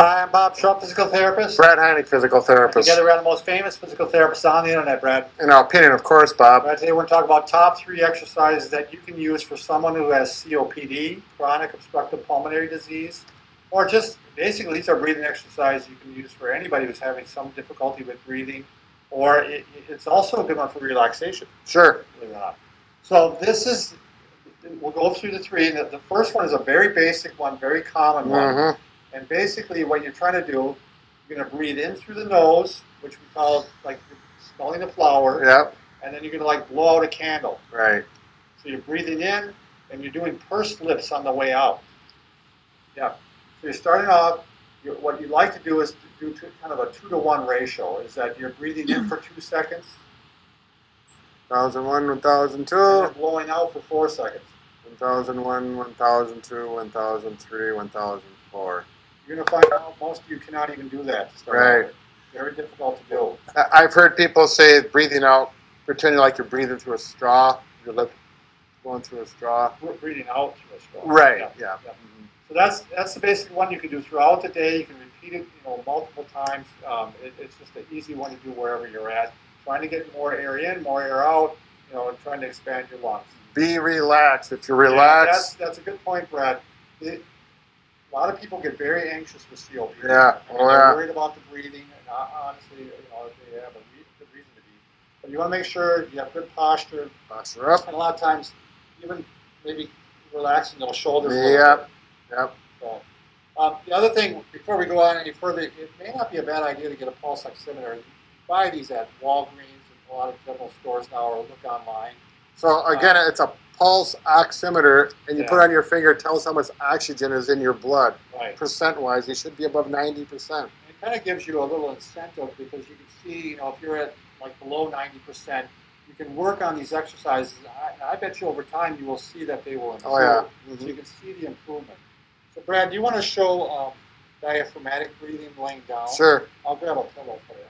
Hi, I'm Bob Schrupp, physical therapist. Brad Heineck, physical therapist. Together, we're the most famous physical therapists on the internet, Brad. In our opinion, of course, Bob. Today we're going to talk about top three exercises that you can use for someone who has COPD, chronic obstructive pulmonary disease, or just basically these are breathing exercises you can use for anybody who's having some difficulty with breathing, or it, it's also a good one for relaxation. Sure. Believe it or not. So this is, we'll go through the three. The, the first one is a very basic one, very common one. Mhm. And basically, what you're trying to do, you're going to breathe in through the nose, which we call like smelling a flower. Yep. And then you're going to like blow out a candle. Right. So you're breathing in, and you're doing pursed lips on the way out. Yeah. So you're starting off. you what you like to do is to do two, kind of a two to one ratio. Is that you're breathing in for two seconds, 1001, and 1002, then blowing out for four seconds. 1001, 1002, 1003, 1004. You're going to find out most of you cannot even do that. Start Right. Very difficult to do. I've heard people say breathing out, pretending like you're breathing through a straw, your lip going through a straw. We're breathing out through a straw. Right, Yeah. yeah. Yeah. So that's that's the basic one you can do throughout the day. You can repeat it, you know, multiple times. Um, it, it's just an easy one to do wherever you're at. Trying to get more air in, more air out, you know, and trying to expand your lungs. Be relaxed. If you're Yeah, relaxed, that's that's a good point, Brad. It, a lot of people get very anxious with COPD. Yeah, oh, they're yeah. worried about the breathing, and honestly, you know, they have a good reason to be. But you want to make sure you have good posture, posture up. and a lot of times, even maybe relaxing those shoulders. Yep. Yep. So, um, the other thing, before we go on any further, it may not be a bad idea to get a pulse oximeter. You buy these at Walgreens and a lot of general stores now, or look online. So again, it's a pulse oximeter, and you Yeah. put it on your finger. It tells how much oxygen is in your blood. Right. Percent-wise, you should be above 90%. It kind of gives you a little incentive because you can see, you know, if you're at like below 90%, you can work on these exercises. I, I bet you over time you will see that they will improve. Oh, yeah. So you can see the improvement. So, Brad, do you want to show um, diaphragmatic breathing laying down? Sure. I'll grab a pillow for you.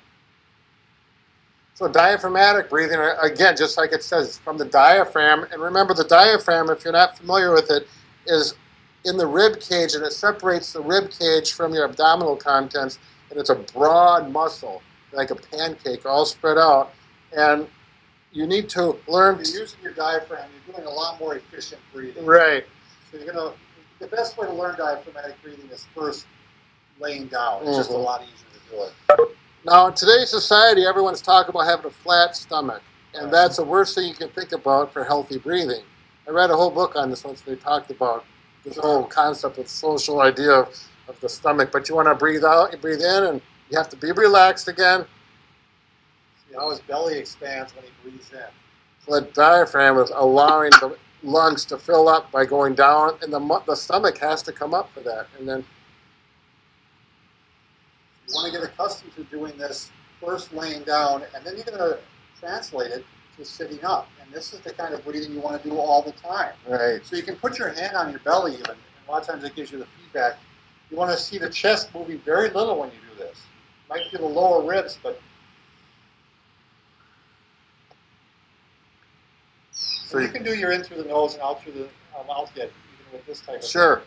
So diaphragmatic breathing, uh, again, just like it says, from the diaphragm. And remember, the diaphragm, if you're not familiar with it, is in the rib cage, and it separates the rib cage from your abdominal contents. And it's a broad muscle, like a pancake, all spread out. And you need to learn. If you're using your diaphragm, you're doing a lot more efficient breathing. Right. So you're gonna. The best way to learn diaphragmatic breathing is first laying down. It's just a Mhm. lot easier to do it. Now, in today's society, everyone's talking about having a flat stomach, and that's the worst thing you can think about for healthy breathing. I read a whole book on this once. They talked about this whole concept of social idea of, of the stomach. But you want to breathe out, you breathe in, and you have to be relaxed again. See how his belly expands when he breathes in. So the diaphragm is allowing the lungs to fill up by going down, and the the stomach has to come up for that. And then You want to get accustomed to doing this first laying down, and then you're going to translate it to sitting up. And this is the kind of breathing you want to do all the time. right, So you can put your hand on your belly even, and a lot of times it gives you the feedback. You want to see the chest moving very little when you do this. You might feel the lower ribs, but so you you, can do your in through the nose and out through the um, mouth yet, even with this type of sure.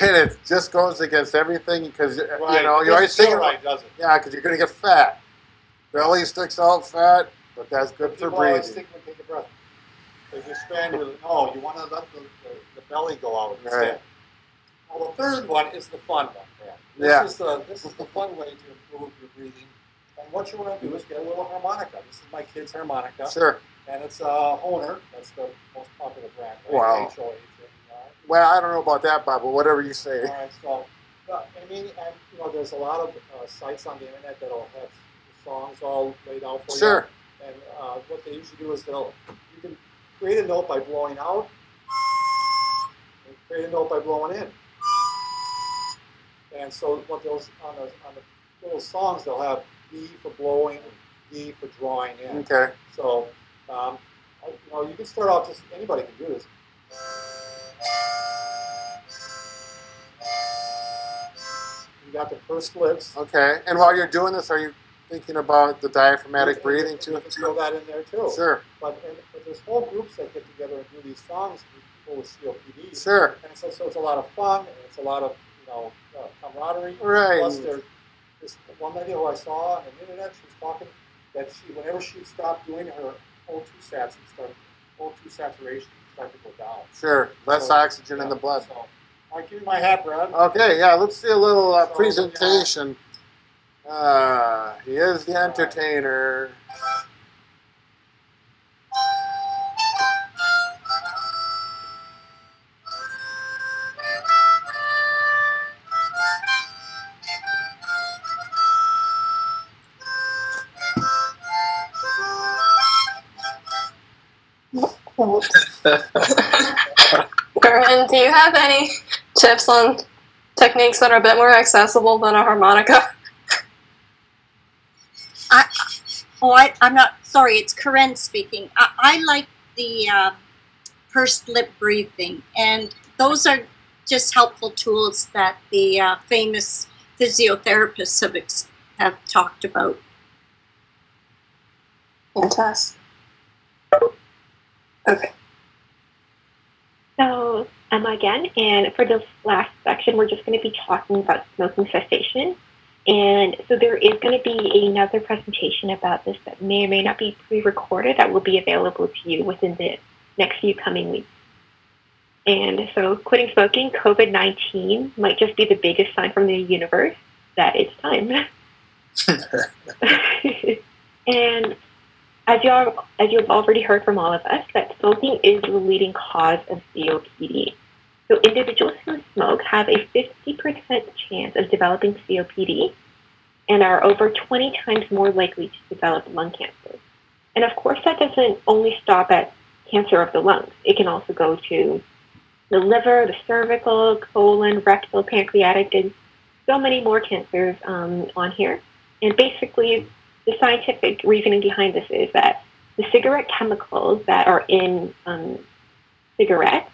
And it just goes against everything because Right. you know you're always thinking right, does it? Yeah, because you're going to get fat. Belly sticks out fat, but that's good for breathing. think take a breath. If you expand your no, you want to let the, the, the belly go out instead. Right. Well, the third one is the fun one, man. This Yeah. is the this is the fun way to improve your breathing. And what you want to do is get a little harmonica. This is my kid's harmonica. Sure. And it's a uh, Hohner. That's the most popular brand. Right? Wow. Well, I don't know about that, Bob, but whatever you say. All right, so, I mean, and, you know, there's a lot of uh, sites on the internet that'll have songs all laid out for Sure. you. And uh, what they usually do is they'll, you can create a note by blowing out, and create a note by blowing in. And so what those, on the, on the little songs, they'll have B for blowing, D for drawing in. Okay. So, um, I- you know, you can start off just, anybody can do this. You got the first lips. Okay. And while you're doing this, are you thinking about the diaphragmatic breathing You too? can throw that in there too. Sure. But, and, but there's whole groups that get together and do these songs with people with COPD. Sure. And so, so it's a lot of fun and it's a lot of you know uh, camaraderie. Right. Plus, there, this one lady who I saw on the internet, she was talking that she, whenever she stopped doing her O2 sats and start O2 saturation start to go down. Sure. Less So, oxygen in the blood. So, right, give me my hat, Brad. Okay, yeah, let's see a little uh, So, presentation. Uh, he is the entertainer. Gurman, do you have any tips on techniques that are a bit more accessible than a harmonica? Oh, I, I'm not sorry. It's Karen speaking. I, I like the uh, pursed lip breathing, and those are just helpful tools that the uh, famous physiotherapists have ex- have talked about. Fantastic. Okay. So, Emma again, and for this last section, we're just going to be talking about smoking cessation. And so there is going to be another presentation about this that may or may not be pre-recorded that will be available to you within the next few coming weeks. And so quitting smoking, COVID-19 might just be the biggest sign from the universe that it's time. and as you all, as you've already heard from all of us, that smoking is the leading cause of COPD. So individuals who smoke have a 50% chance of developing COPD and are over 20 times more likely to develop lung cancer. And of course, that doesn't only stop at cancer of the lungs. It can also go to the liver, the cervical, colon, rectal, pancreatic, and so many more cancers um, on here. And basically, the scientific reasoning behind this is that the cigarette chemicals that are in um, cigarettes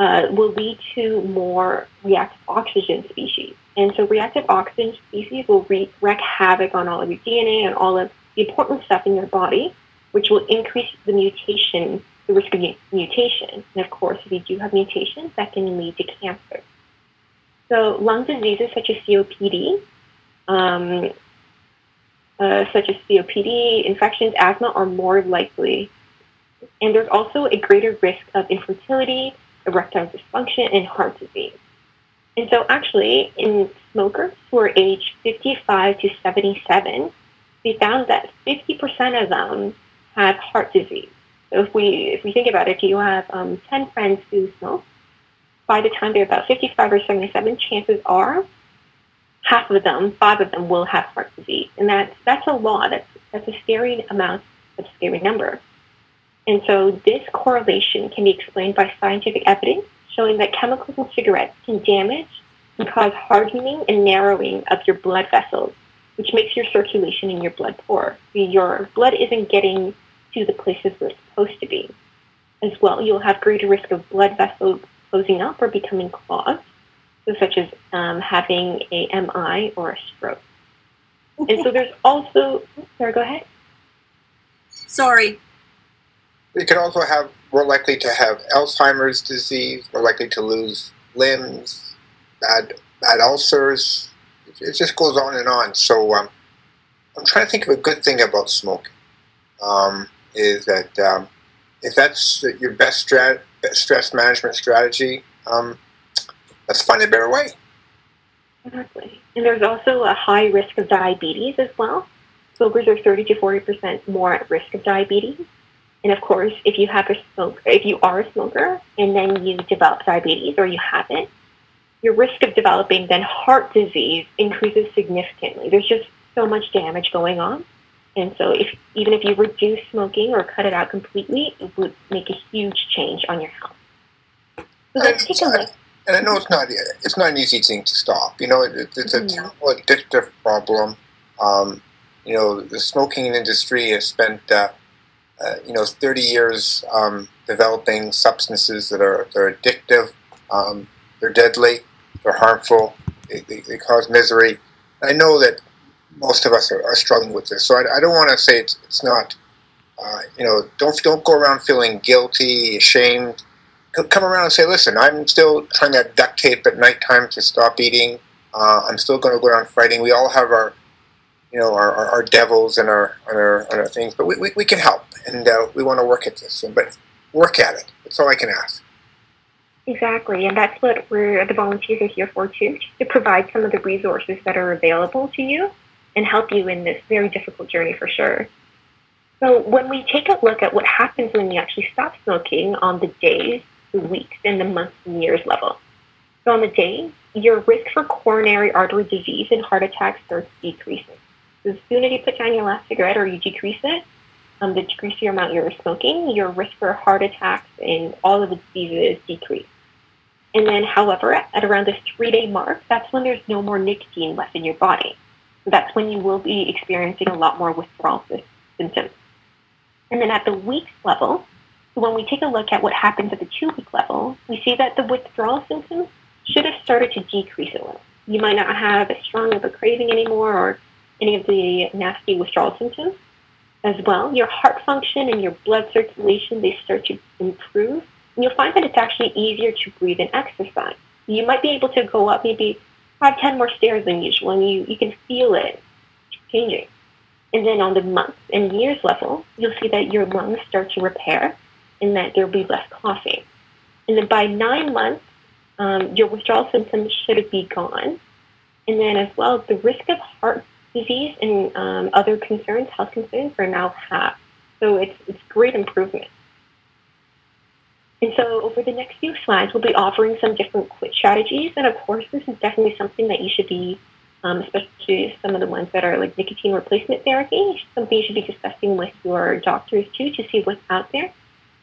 uh, will lead to more reactive oxygen species. And so reactive oxygen species will wreak, wreak havoc on all of your DNA and all of the important stuff in your body, which will increase the mutation, the risk of mu- mutation. And of course, if you do have mutations, that can lead to cancer. So lung diseases such as COPD, um, uh, such as COPD, infections, asthma are more likely. And there's also a greater risk of infertility, erectile dysfunction, and heart disease. And so, actually, in smokers who are aged 55 to 77, we found that 50% of them have heart disease. So, if we if we think about it, if you have um, 10 friends who smoke, by the time they're about 55 or 77, chances are half of them, five of them, will have heart disease, and that's that's a lot. That's that's a scary amount, a scary number. And so this correlation can be explained by scientific evidence showing that chemicals in cigarettes can damage and cause hardening and narrowing of your blood vessels, which makes your circulation in your blood poor. Your blood isn't getting to the places where it's supposed to be. As well, you'll have greater risk of blood vessels closing up or becoming clogged, such as um, having a MI or a stroke. And so there's also, sorry, go ahead. Sorry. You can also have more likely to have Alzheimer's disease, more likely to lose limbs, bad bad ulcers. It just goes on and on. So um, I'm trying to think of a good thing about smoking. Um, is that um, if that's your best strat- stress management strategy, um, let's find a better way. Exactly. And there's also a high risk of diabetes as well. smokers are 30 to 40% more at risk of diabetes. And of course, if you have a smoke, if you are a smoker and then you develop diabetes or you have it, your risk of developing then heart disease increases significantly. There's just so much damage going on. And so if even if you reduce smoking or cut it out completely, it would make a huge change on your health. So let's take a look. And I know it's not it's not an easy thing to stop. You know, it, it's a Mhm. terrible addictive problem. Um, you know, the smoking industry has spent uh, uh, you know 30 years um, developing substances that are they're addictive, um, they're deadly, they're harmful, they, they, they cause misery. I know that most of us are, are struggling with this, so I, I don't want to say it's, it's not. Uh, you know, don't don't go around feeling guilty, ashamed come around and say, listen, I'm still trying to duct tape at nighttime to stop eating. Uh, I'm still going to go around fighting. We all have our, you know, our, our, our devils and our, and our, and our things, but we, we, we can help, and uh, we want to work at this. But work at it. That's all I can ask. Exactly, and that's what we're the volunteers are here for too, to provide some of the resources that are available to you and help you in this very difficult journey for sure. So when we take a look at what happens when you actually stop smoking on the days, weeks, and the months and years level. So on the day, your risk for coronary artery disease and heart attack starts decreasing. So as soon as you put down your last cigarette or you decrease it, um, the decrease your amount you're smoking, your risk for heart attacks and all of the diseases decrease. And then, however, at around the three day mark, that's when there's no more nicotine left in your body. So that's when you will be experiencing a lot more withdrawal symptoms. And then at the weeks level, when we take a look at what happens at the two week level, we see that the withdrawal symptoms should have started to decrease a little. You might not have as strong of a craving anymore or any of the nasty withdrawal symptoms as well. Your heart function and your blood circulation, they start to improve. And you'll find that it's actually easier to breathe and exercise. You might be able to go up maybe five, ten more stairs than usual, and you, you can feel it changing. And then on the months and years level, you'll see that your lungs start to repair and that there'll be less coughing. And then by nine months, um, your withdrawal symptoms should be gone. And then as well, the risk of heart disease and um, other concerns, health concerns, are now halved. So it's, it's great improvement. And so over the next few slides, we'll be offering some different quit strategies. And of course, this is definitely something that you should be, um, especially some of the ones that are like nicotine replacement therapy, something you should be discussing with your doctors too to see what's out there.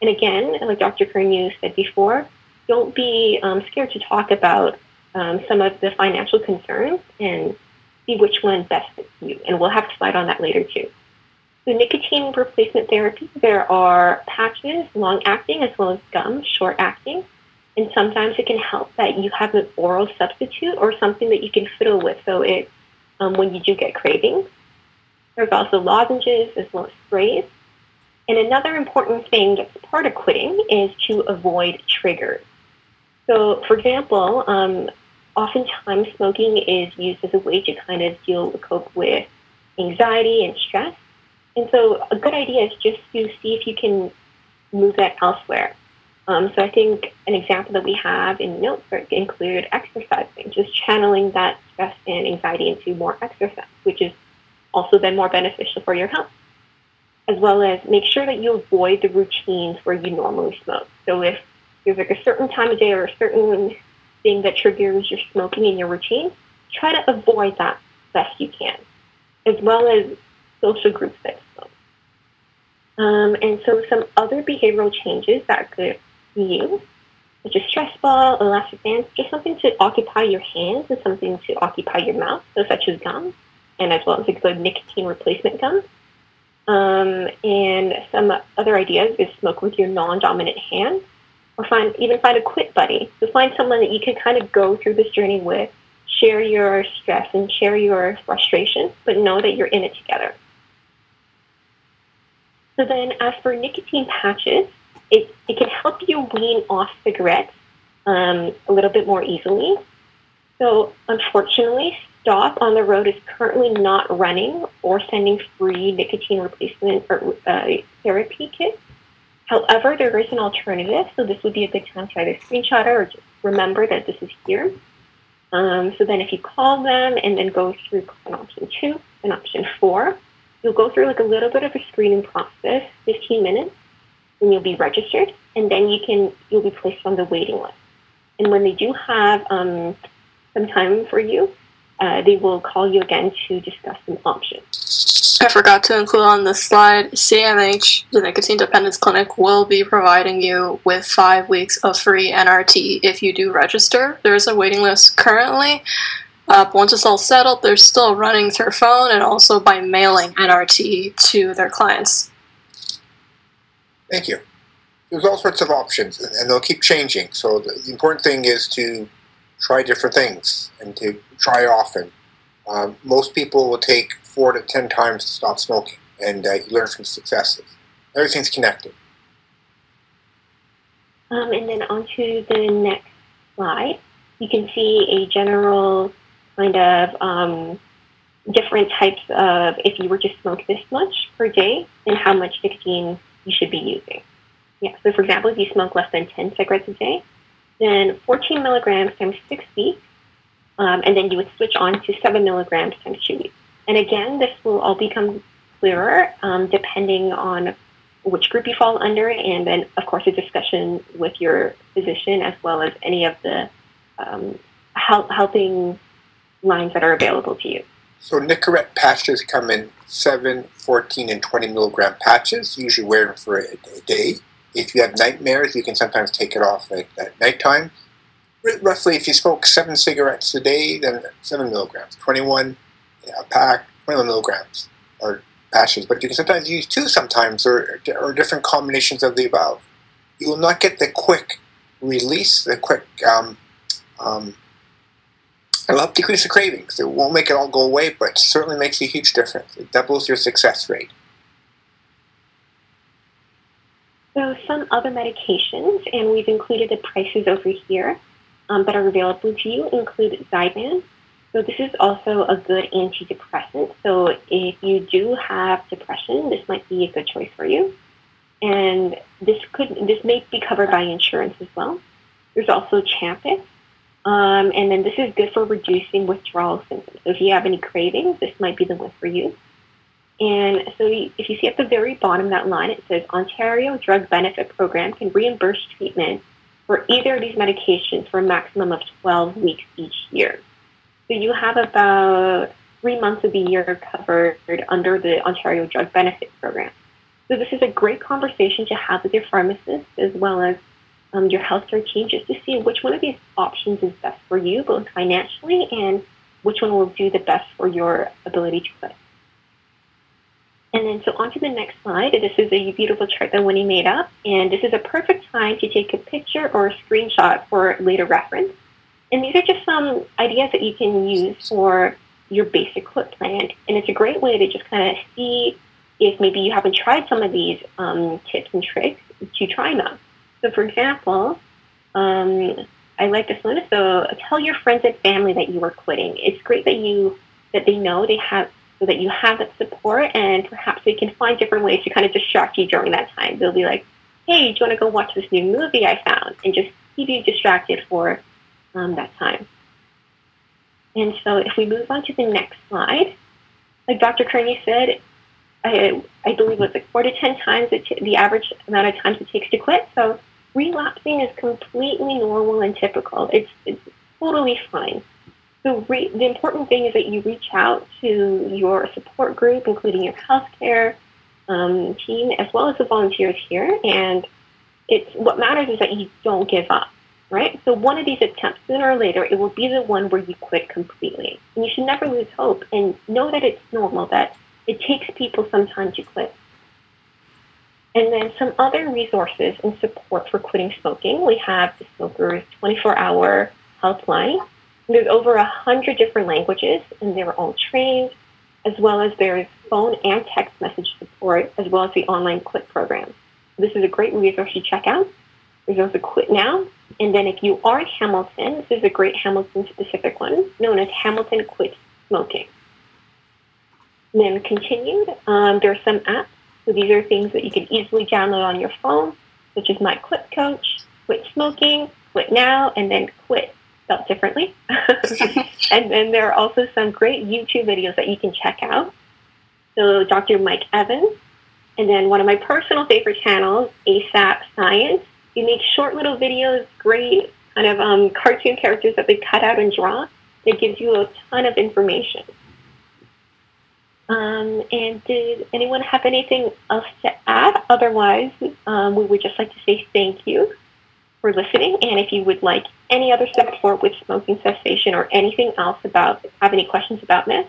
And again, like Dr. Curnew said before, don't be um, scared to talk about um, some of the financial concerns and see which one best fits you. And we'll have a slide on that later too. So nicotine replacement therapy, there are patches, long acting, as well as gum, short acting. And sometimes it can help that you have an oral substitute or something that you can fiddle with. So it, um, when you do get cravings, there's also lozenges as well as sprays. And another important thing that's part of quitting is to avoid triggers. So, for example, um, oftentimes smoking is used as a way to kind of deal cope with anxiety and stress. And so, a good idea is just to see if you can move that elsewhere. Um, so, I think an example that we have in notes include exercising, just channeling that stress and anxiety into more exercise, which is also then more beneficial for your health. As well as make sure that you avoid the routines where you normally smoke. So, if there's like a certain time of day or a certain thing that triggers your smoking in your routine, try to avoid that best you can, as well as social groups that smoke. Um, and so some other behavioral changes that could be used, such as stress ball, elastic bands, just something to occupy your hands and something to occupy your mouth, so such as gum, and as well as a good nicotine replacement gum. Um, and some other ideas is smoke with your non-dominant hand, or find even find a quit buddy. So find someone that you can kind of go through this journey with, share your stress and share your frustration, but know that you're in it together. So then, as for nicotine patches, it, it can help you wean off cigarettes um, a little bit more easily. So unfortunately, Stop on the Road is currently not running or sending free nicotine replacement or uh, therapy kits. However, there is an alternative, so this would be a good time to either screenshot or just remember that this is here. Um, so then if you call them and then go through an option two and option four, you'll go through like a little bit of a screening process, 15 minutes, and you'll be registered, and then you can you'll be placed on the waiting list. And when they do have um, some time for you, uh, they will call you again to discuss some options. I forgot to include on this slide, CAMH, the Nicotine Dependence Clinic, will be providing you with five weeks of free NRT if you do register. There is a waiting list currently. Uh, once it's all settled, they're still running through phone and also by mailing NRT to their clients. Thank you. There's all sorts of options, and they'll keep changing. So the, the important thing is to try different things and to try often. Um, most people will take four to ten times to stop smoking, and uh, you learn from successes. Everything's connected. Um, and then onto the next slide, you can see a general kind of um, different types of if you were to smoke this much per day and how much nicotine you should be using. Yeah, so for example, if you smoke less than 10 cigarettes a day, then 14 milligrams times six weeks, um, and then you would switch on to 7 milligrams times two weeks. And again, this will all become clearer um, depending on which group you fall under, and then, of course, a discussion with your physician as well as any of the um, help, helping lines that are available to you. So Nicorette patches come in 7, 14, and 20 milligram patches. Usually wear them for a day. If you have nightmares, you can sometimes take it off at, at nighttime. R- roughly, if you smoke 7 cigarettes a day, then 7 milligrams. 21, yeah, a pack, 21 milligrams are patches. But you can sometimes use two sometimes, or, or different combinations of the above. You will not get the quick release, the quick um, um, It'll help decrease the cravings. It won't make it all go away, but certainly makes a huge difference. It doubles your success rate. So some other medications, and we've included the prices over here um, that are available to you, include Zyban. So this is also a good antidepressant. So if you do have depression, this might be a good choice for you. And this could this may be covered by insurance as well. There's also Champix, um, and then this is good for reducing withdrawal symptoms. So if you have any cravings, this might be the one for you. And so if you see at the very bottom that line, it says Ontario Drug Benefit Program can reimburse treatment for either of these medications for a maximum of 12 weeks each year. So you have about three months of the year covered under the Ontario Drug Benefit Program. So this is a great conversation to have with your pharmacist as well as um, your healthcare team just to see which one of these options is best for you, both financially and which one will do the best for your ability to quit. And then so on to the next slide. This is a beautiful chart that Winnie made up, and this is a perfect time to take a picture or a screenshot for later reference. And these are just some ideas that you can use for your basic quit plan. And it's a great way to just kind of see if maybe you haven't tried some of these um, tips and tricks to try them. So, for example, um, I like this one. So, tell your friends and family that you are quitting. It's great that you that they know they have so that you have that support, and perhaps they can find different ways to kind of distract you during that time. They'll be like, "Hey, do you want to go watch this new movie I found?" and just keep you distracted for um, that time. And so, if we move on to the next slide, like Dr. Curnew said, I, I believe it's like four to ten times the, t- the average amount of times it takes to quit. So relapsing is completely normal and typical. It's, it's totally fine. So re- the important thing is that you reach out to your support group, including your healthcare um, team, as well as the volunteers here. And it's what matters is that you don't give up, right? So one of these attempts, sooner or later, it will be the one where you quit completely. And you should never lose hope and know that it's normal, that it takes people some time to quit. And then some other resources and support for quitting smoking. We have the Smokers 24 hour helpline. There's over a hundred different languages, and they're all trained, as well as there's phone and text message support, as well as the online quit program. This is a great resource to check out. There's also Quit Now. And then if you are in Hamilton, this is a great Hamilton specific one known as Hamilton Quit Smoking. And then continued, um, there are some apps so these are things that you can easily download on your phone, such as My Quit Coach, Quit Smoking, Quit Now, and then Quit, spelled differently. and then there are also some great YouTube videos that you can check out. So Dr. Mike Evans. And then one of my personal favorite channels, ASAP Science. You make short little videos, great kind of um, cartoon characters that they cut out and draw. That gives you a ton of information. Um, and did anyone have anything else to add? Otherwise, um, we would just like to say thank you for listening. And if you would like any other support with smoking cessation or anything else about, have any questions about this,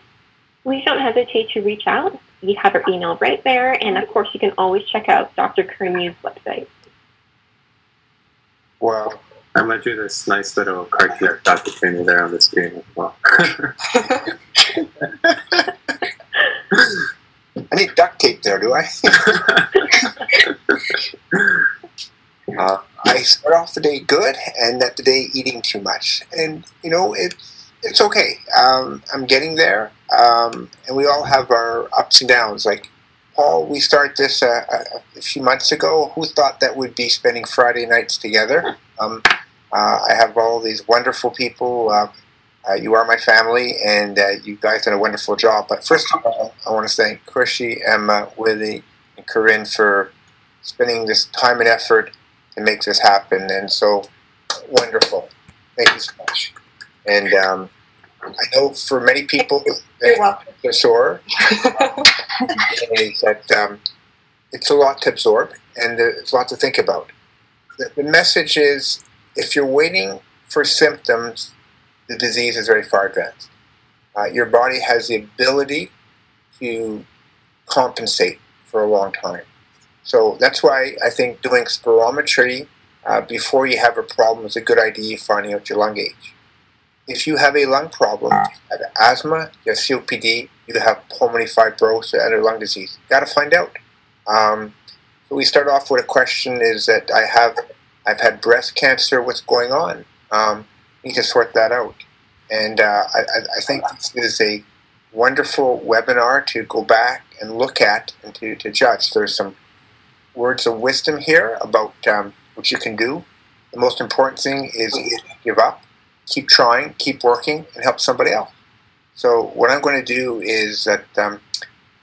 please don't hesitate to reach out. You have our email right there. And of course, you can always check out Dr. Curnew's website. Wow. I'm gonna do this nice little cartoon of Dr. Kermu there on the screen as well. I need duct tape there, do I? uh, I start off the day good, and that the day eating too much, and you know it's it's okay. Um, I'm getting there, um, and we all have our ups and downs. Like Paul, we started this uh, a, a few months ago. Who thought that we'd be spending Friday nights together? Um, uh, I have all these wonderful people. Uh, uh, you are my family, and uh, you guys did a wonderful job. But first of all, I want to thank Krishi, Emma, Winnie, and Corinne for spending this time and effort to make this happen. And so wonderful. Thank you so much. And um, I know for many people, they're sore. that um, it's a lot to absorb, and it's a lot to think about. The, the message is, if you're waiting for symptoms the disease is very far advanced. Uh, your body has the ability to compensate for a long time. So that's why I think doing spirometry uh, before you have a problem is a good idea for finding out your lung age. If you have a lung problem, you have asthma, you have COPD, you have pulmonary fibrosis a lung disease, you got to find out. Um, so we start off with a question is that I have, I've had breast cancer, what's going on? Um, need to sort that out. And uh, I, I, think this is a wonderful webinar to go back and look at and to, to judge. There's some words of wisdom here about um, what you can do. The most important thing is give up, keep trying, keep working, and help somebody else. So what I'm going to do is that um,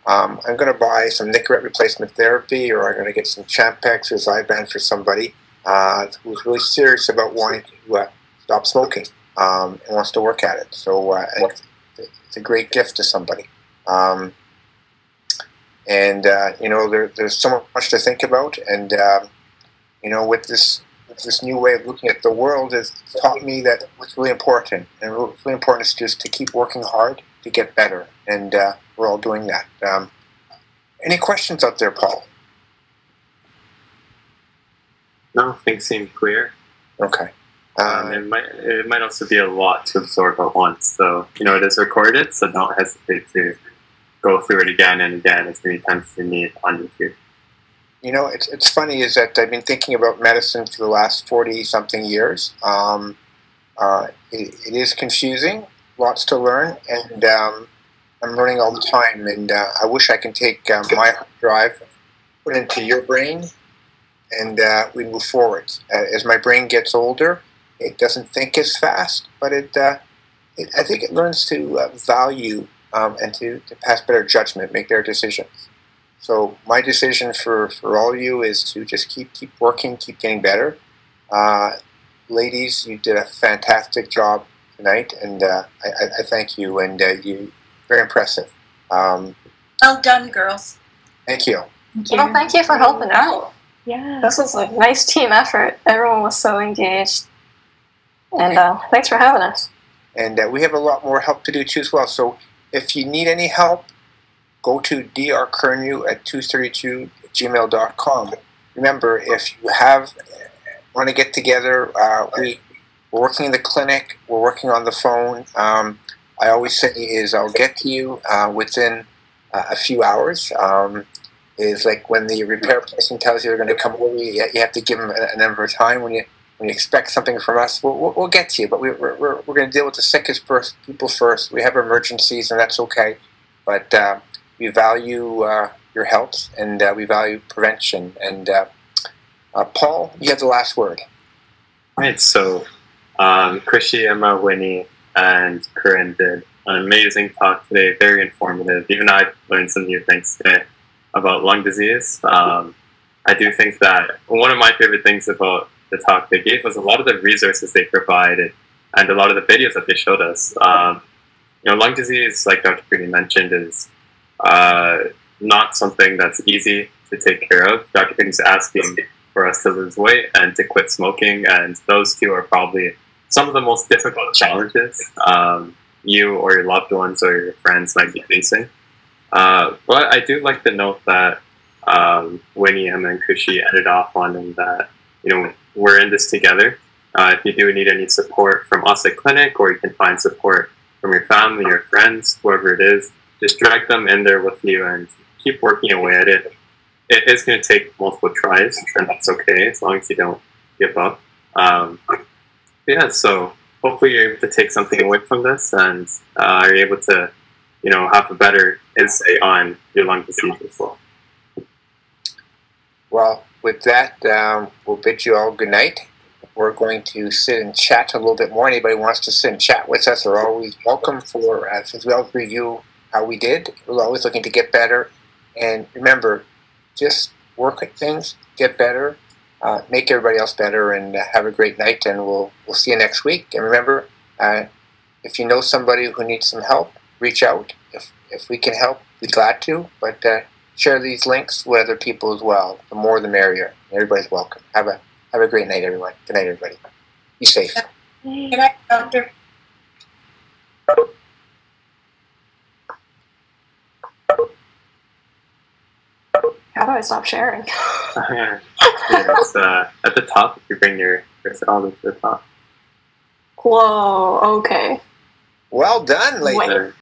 um, I'm going to buy some Nicorette replacement therapy, or I'm going to get some Champix or Zyban for somebody uh, who's really serious about wanting to uh, stop smoking um, and wants to work at it. So uh, it's a great gift to somebody. And uh, you know, there, there's so much to think about, and um, you know, with this with this new way of looking at the world, has taught me that what's really important, and what's really important is just to keep working hard to get better, and uh, we're all doing that. Um, any questions out there, Paul? No, things seem clear. Okay. Um, it might it might also be a lot to absorb at once. So you know it is recorded, so don't hesitate to go through it again and again as many times as you need on YouTube. You know, it's it's funny is that I've been thinking about medicine for the last forty something years. Um, uh, it, it is confusing, lots to learn, and um, I'm learning all the time. And uh, I wish I can take uh, my drive, put it into your brain, and uh, we move forward. As my brain gets older, it doesn't think as fast, but it, uh, it I think it learns to uh, value um, and to, to pass better judgment, make better decisions. So my decision for, for all of you is to just keep keep working, keep getting better. Uh, ladies, you did a fantastic job tonight, and uh, I, I, thank you. And uh, you very impressive. Um, well done, girls. Thank you. Thank you. Well, thank you for helping out. Yeah. This was a nice team effort. Everyone was so engaged. And uh, thanks for having us. And uh, we have a lot more help to do too as well. So if you need any help, go to drcurnew at 232 gmail.com. Remember, if you have want to get together, uh, we, we're working in the clinic, we're working on the phone. Um, I always say is I'll get to you uh, within uh, a few hours. Um, is like when the repair person tells you they're going to come over, you, you have to give them a, a number of time. When you when you expect something from us, we'll, we'll, get to you. But we, we're, we're, we're going to deal with the sickest first, people first. We have emergencies, and that's okay. But uh, we value uh, your health, and uh, we value prevention. And uh, uh, Paul, you have the last word. Right. So, um, Krishi, Emma, Winnie, and Corinne did an amazing talk today, very informative. Even I learned some new things today about lung disease. Um, I do think that one of my favorite things about the talk they gave was a lot of the resources they provided and a lot of the videos that they showed us. Um, you know, lung disease, like Dr. Greg mentioned, is uh, not something that's easy to take care of. Dr. Greg's asking for us to lose weight and to quit smoking, and those two are probably some of the most difficult challenges um, you or your loved ones or your friends might be facing. Uh, but I do like to note that um, Winnie, and Kushi ended off on that you know we're in this together. Uh, if you do need any support from us at clinic, or you can find support from your family, your friends, whoever it is, just drag them in there with you and keep working away at it. It is going to take multiple tries, and that's okay as long as you don't give up. Um, yeah, so hopefully you're able to take something away from this and uh, are able to, you know, have a better insight on your lung disease as well. Well, with that, um, we'll bid you all good night. We're going to sit and chat a little bit more. Anybody wants to sit and chat with us are always welcome for, uh, since we always review how we did. We're always looking to get better. And remember, just work at things, get better, uh, make everybody else better, and uh, have a great night. And we'll, we'll see you next week. And remember, uh, if you know somebody who needs some help, reach out. If, if we can help, we'd be glad to. But uh, share these links with other people as well. The more, the merrier. Everybody's welcome. Have a have a great night, everyone. Good night, everybody. Be safe. Good night, doctor. How do I stop sharing? yeah, it's, uh, at the top, if you bring your, your all the way to the top. Whoa, okay. Well done, ladies. Wait.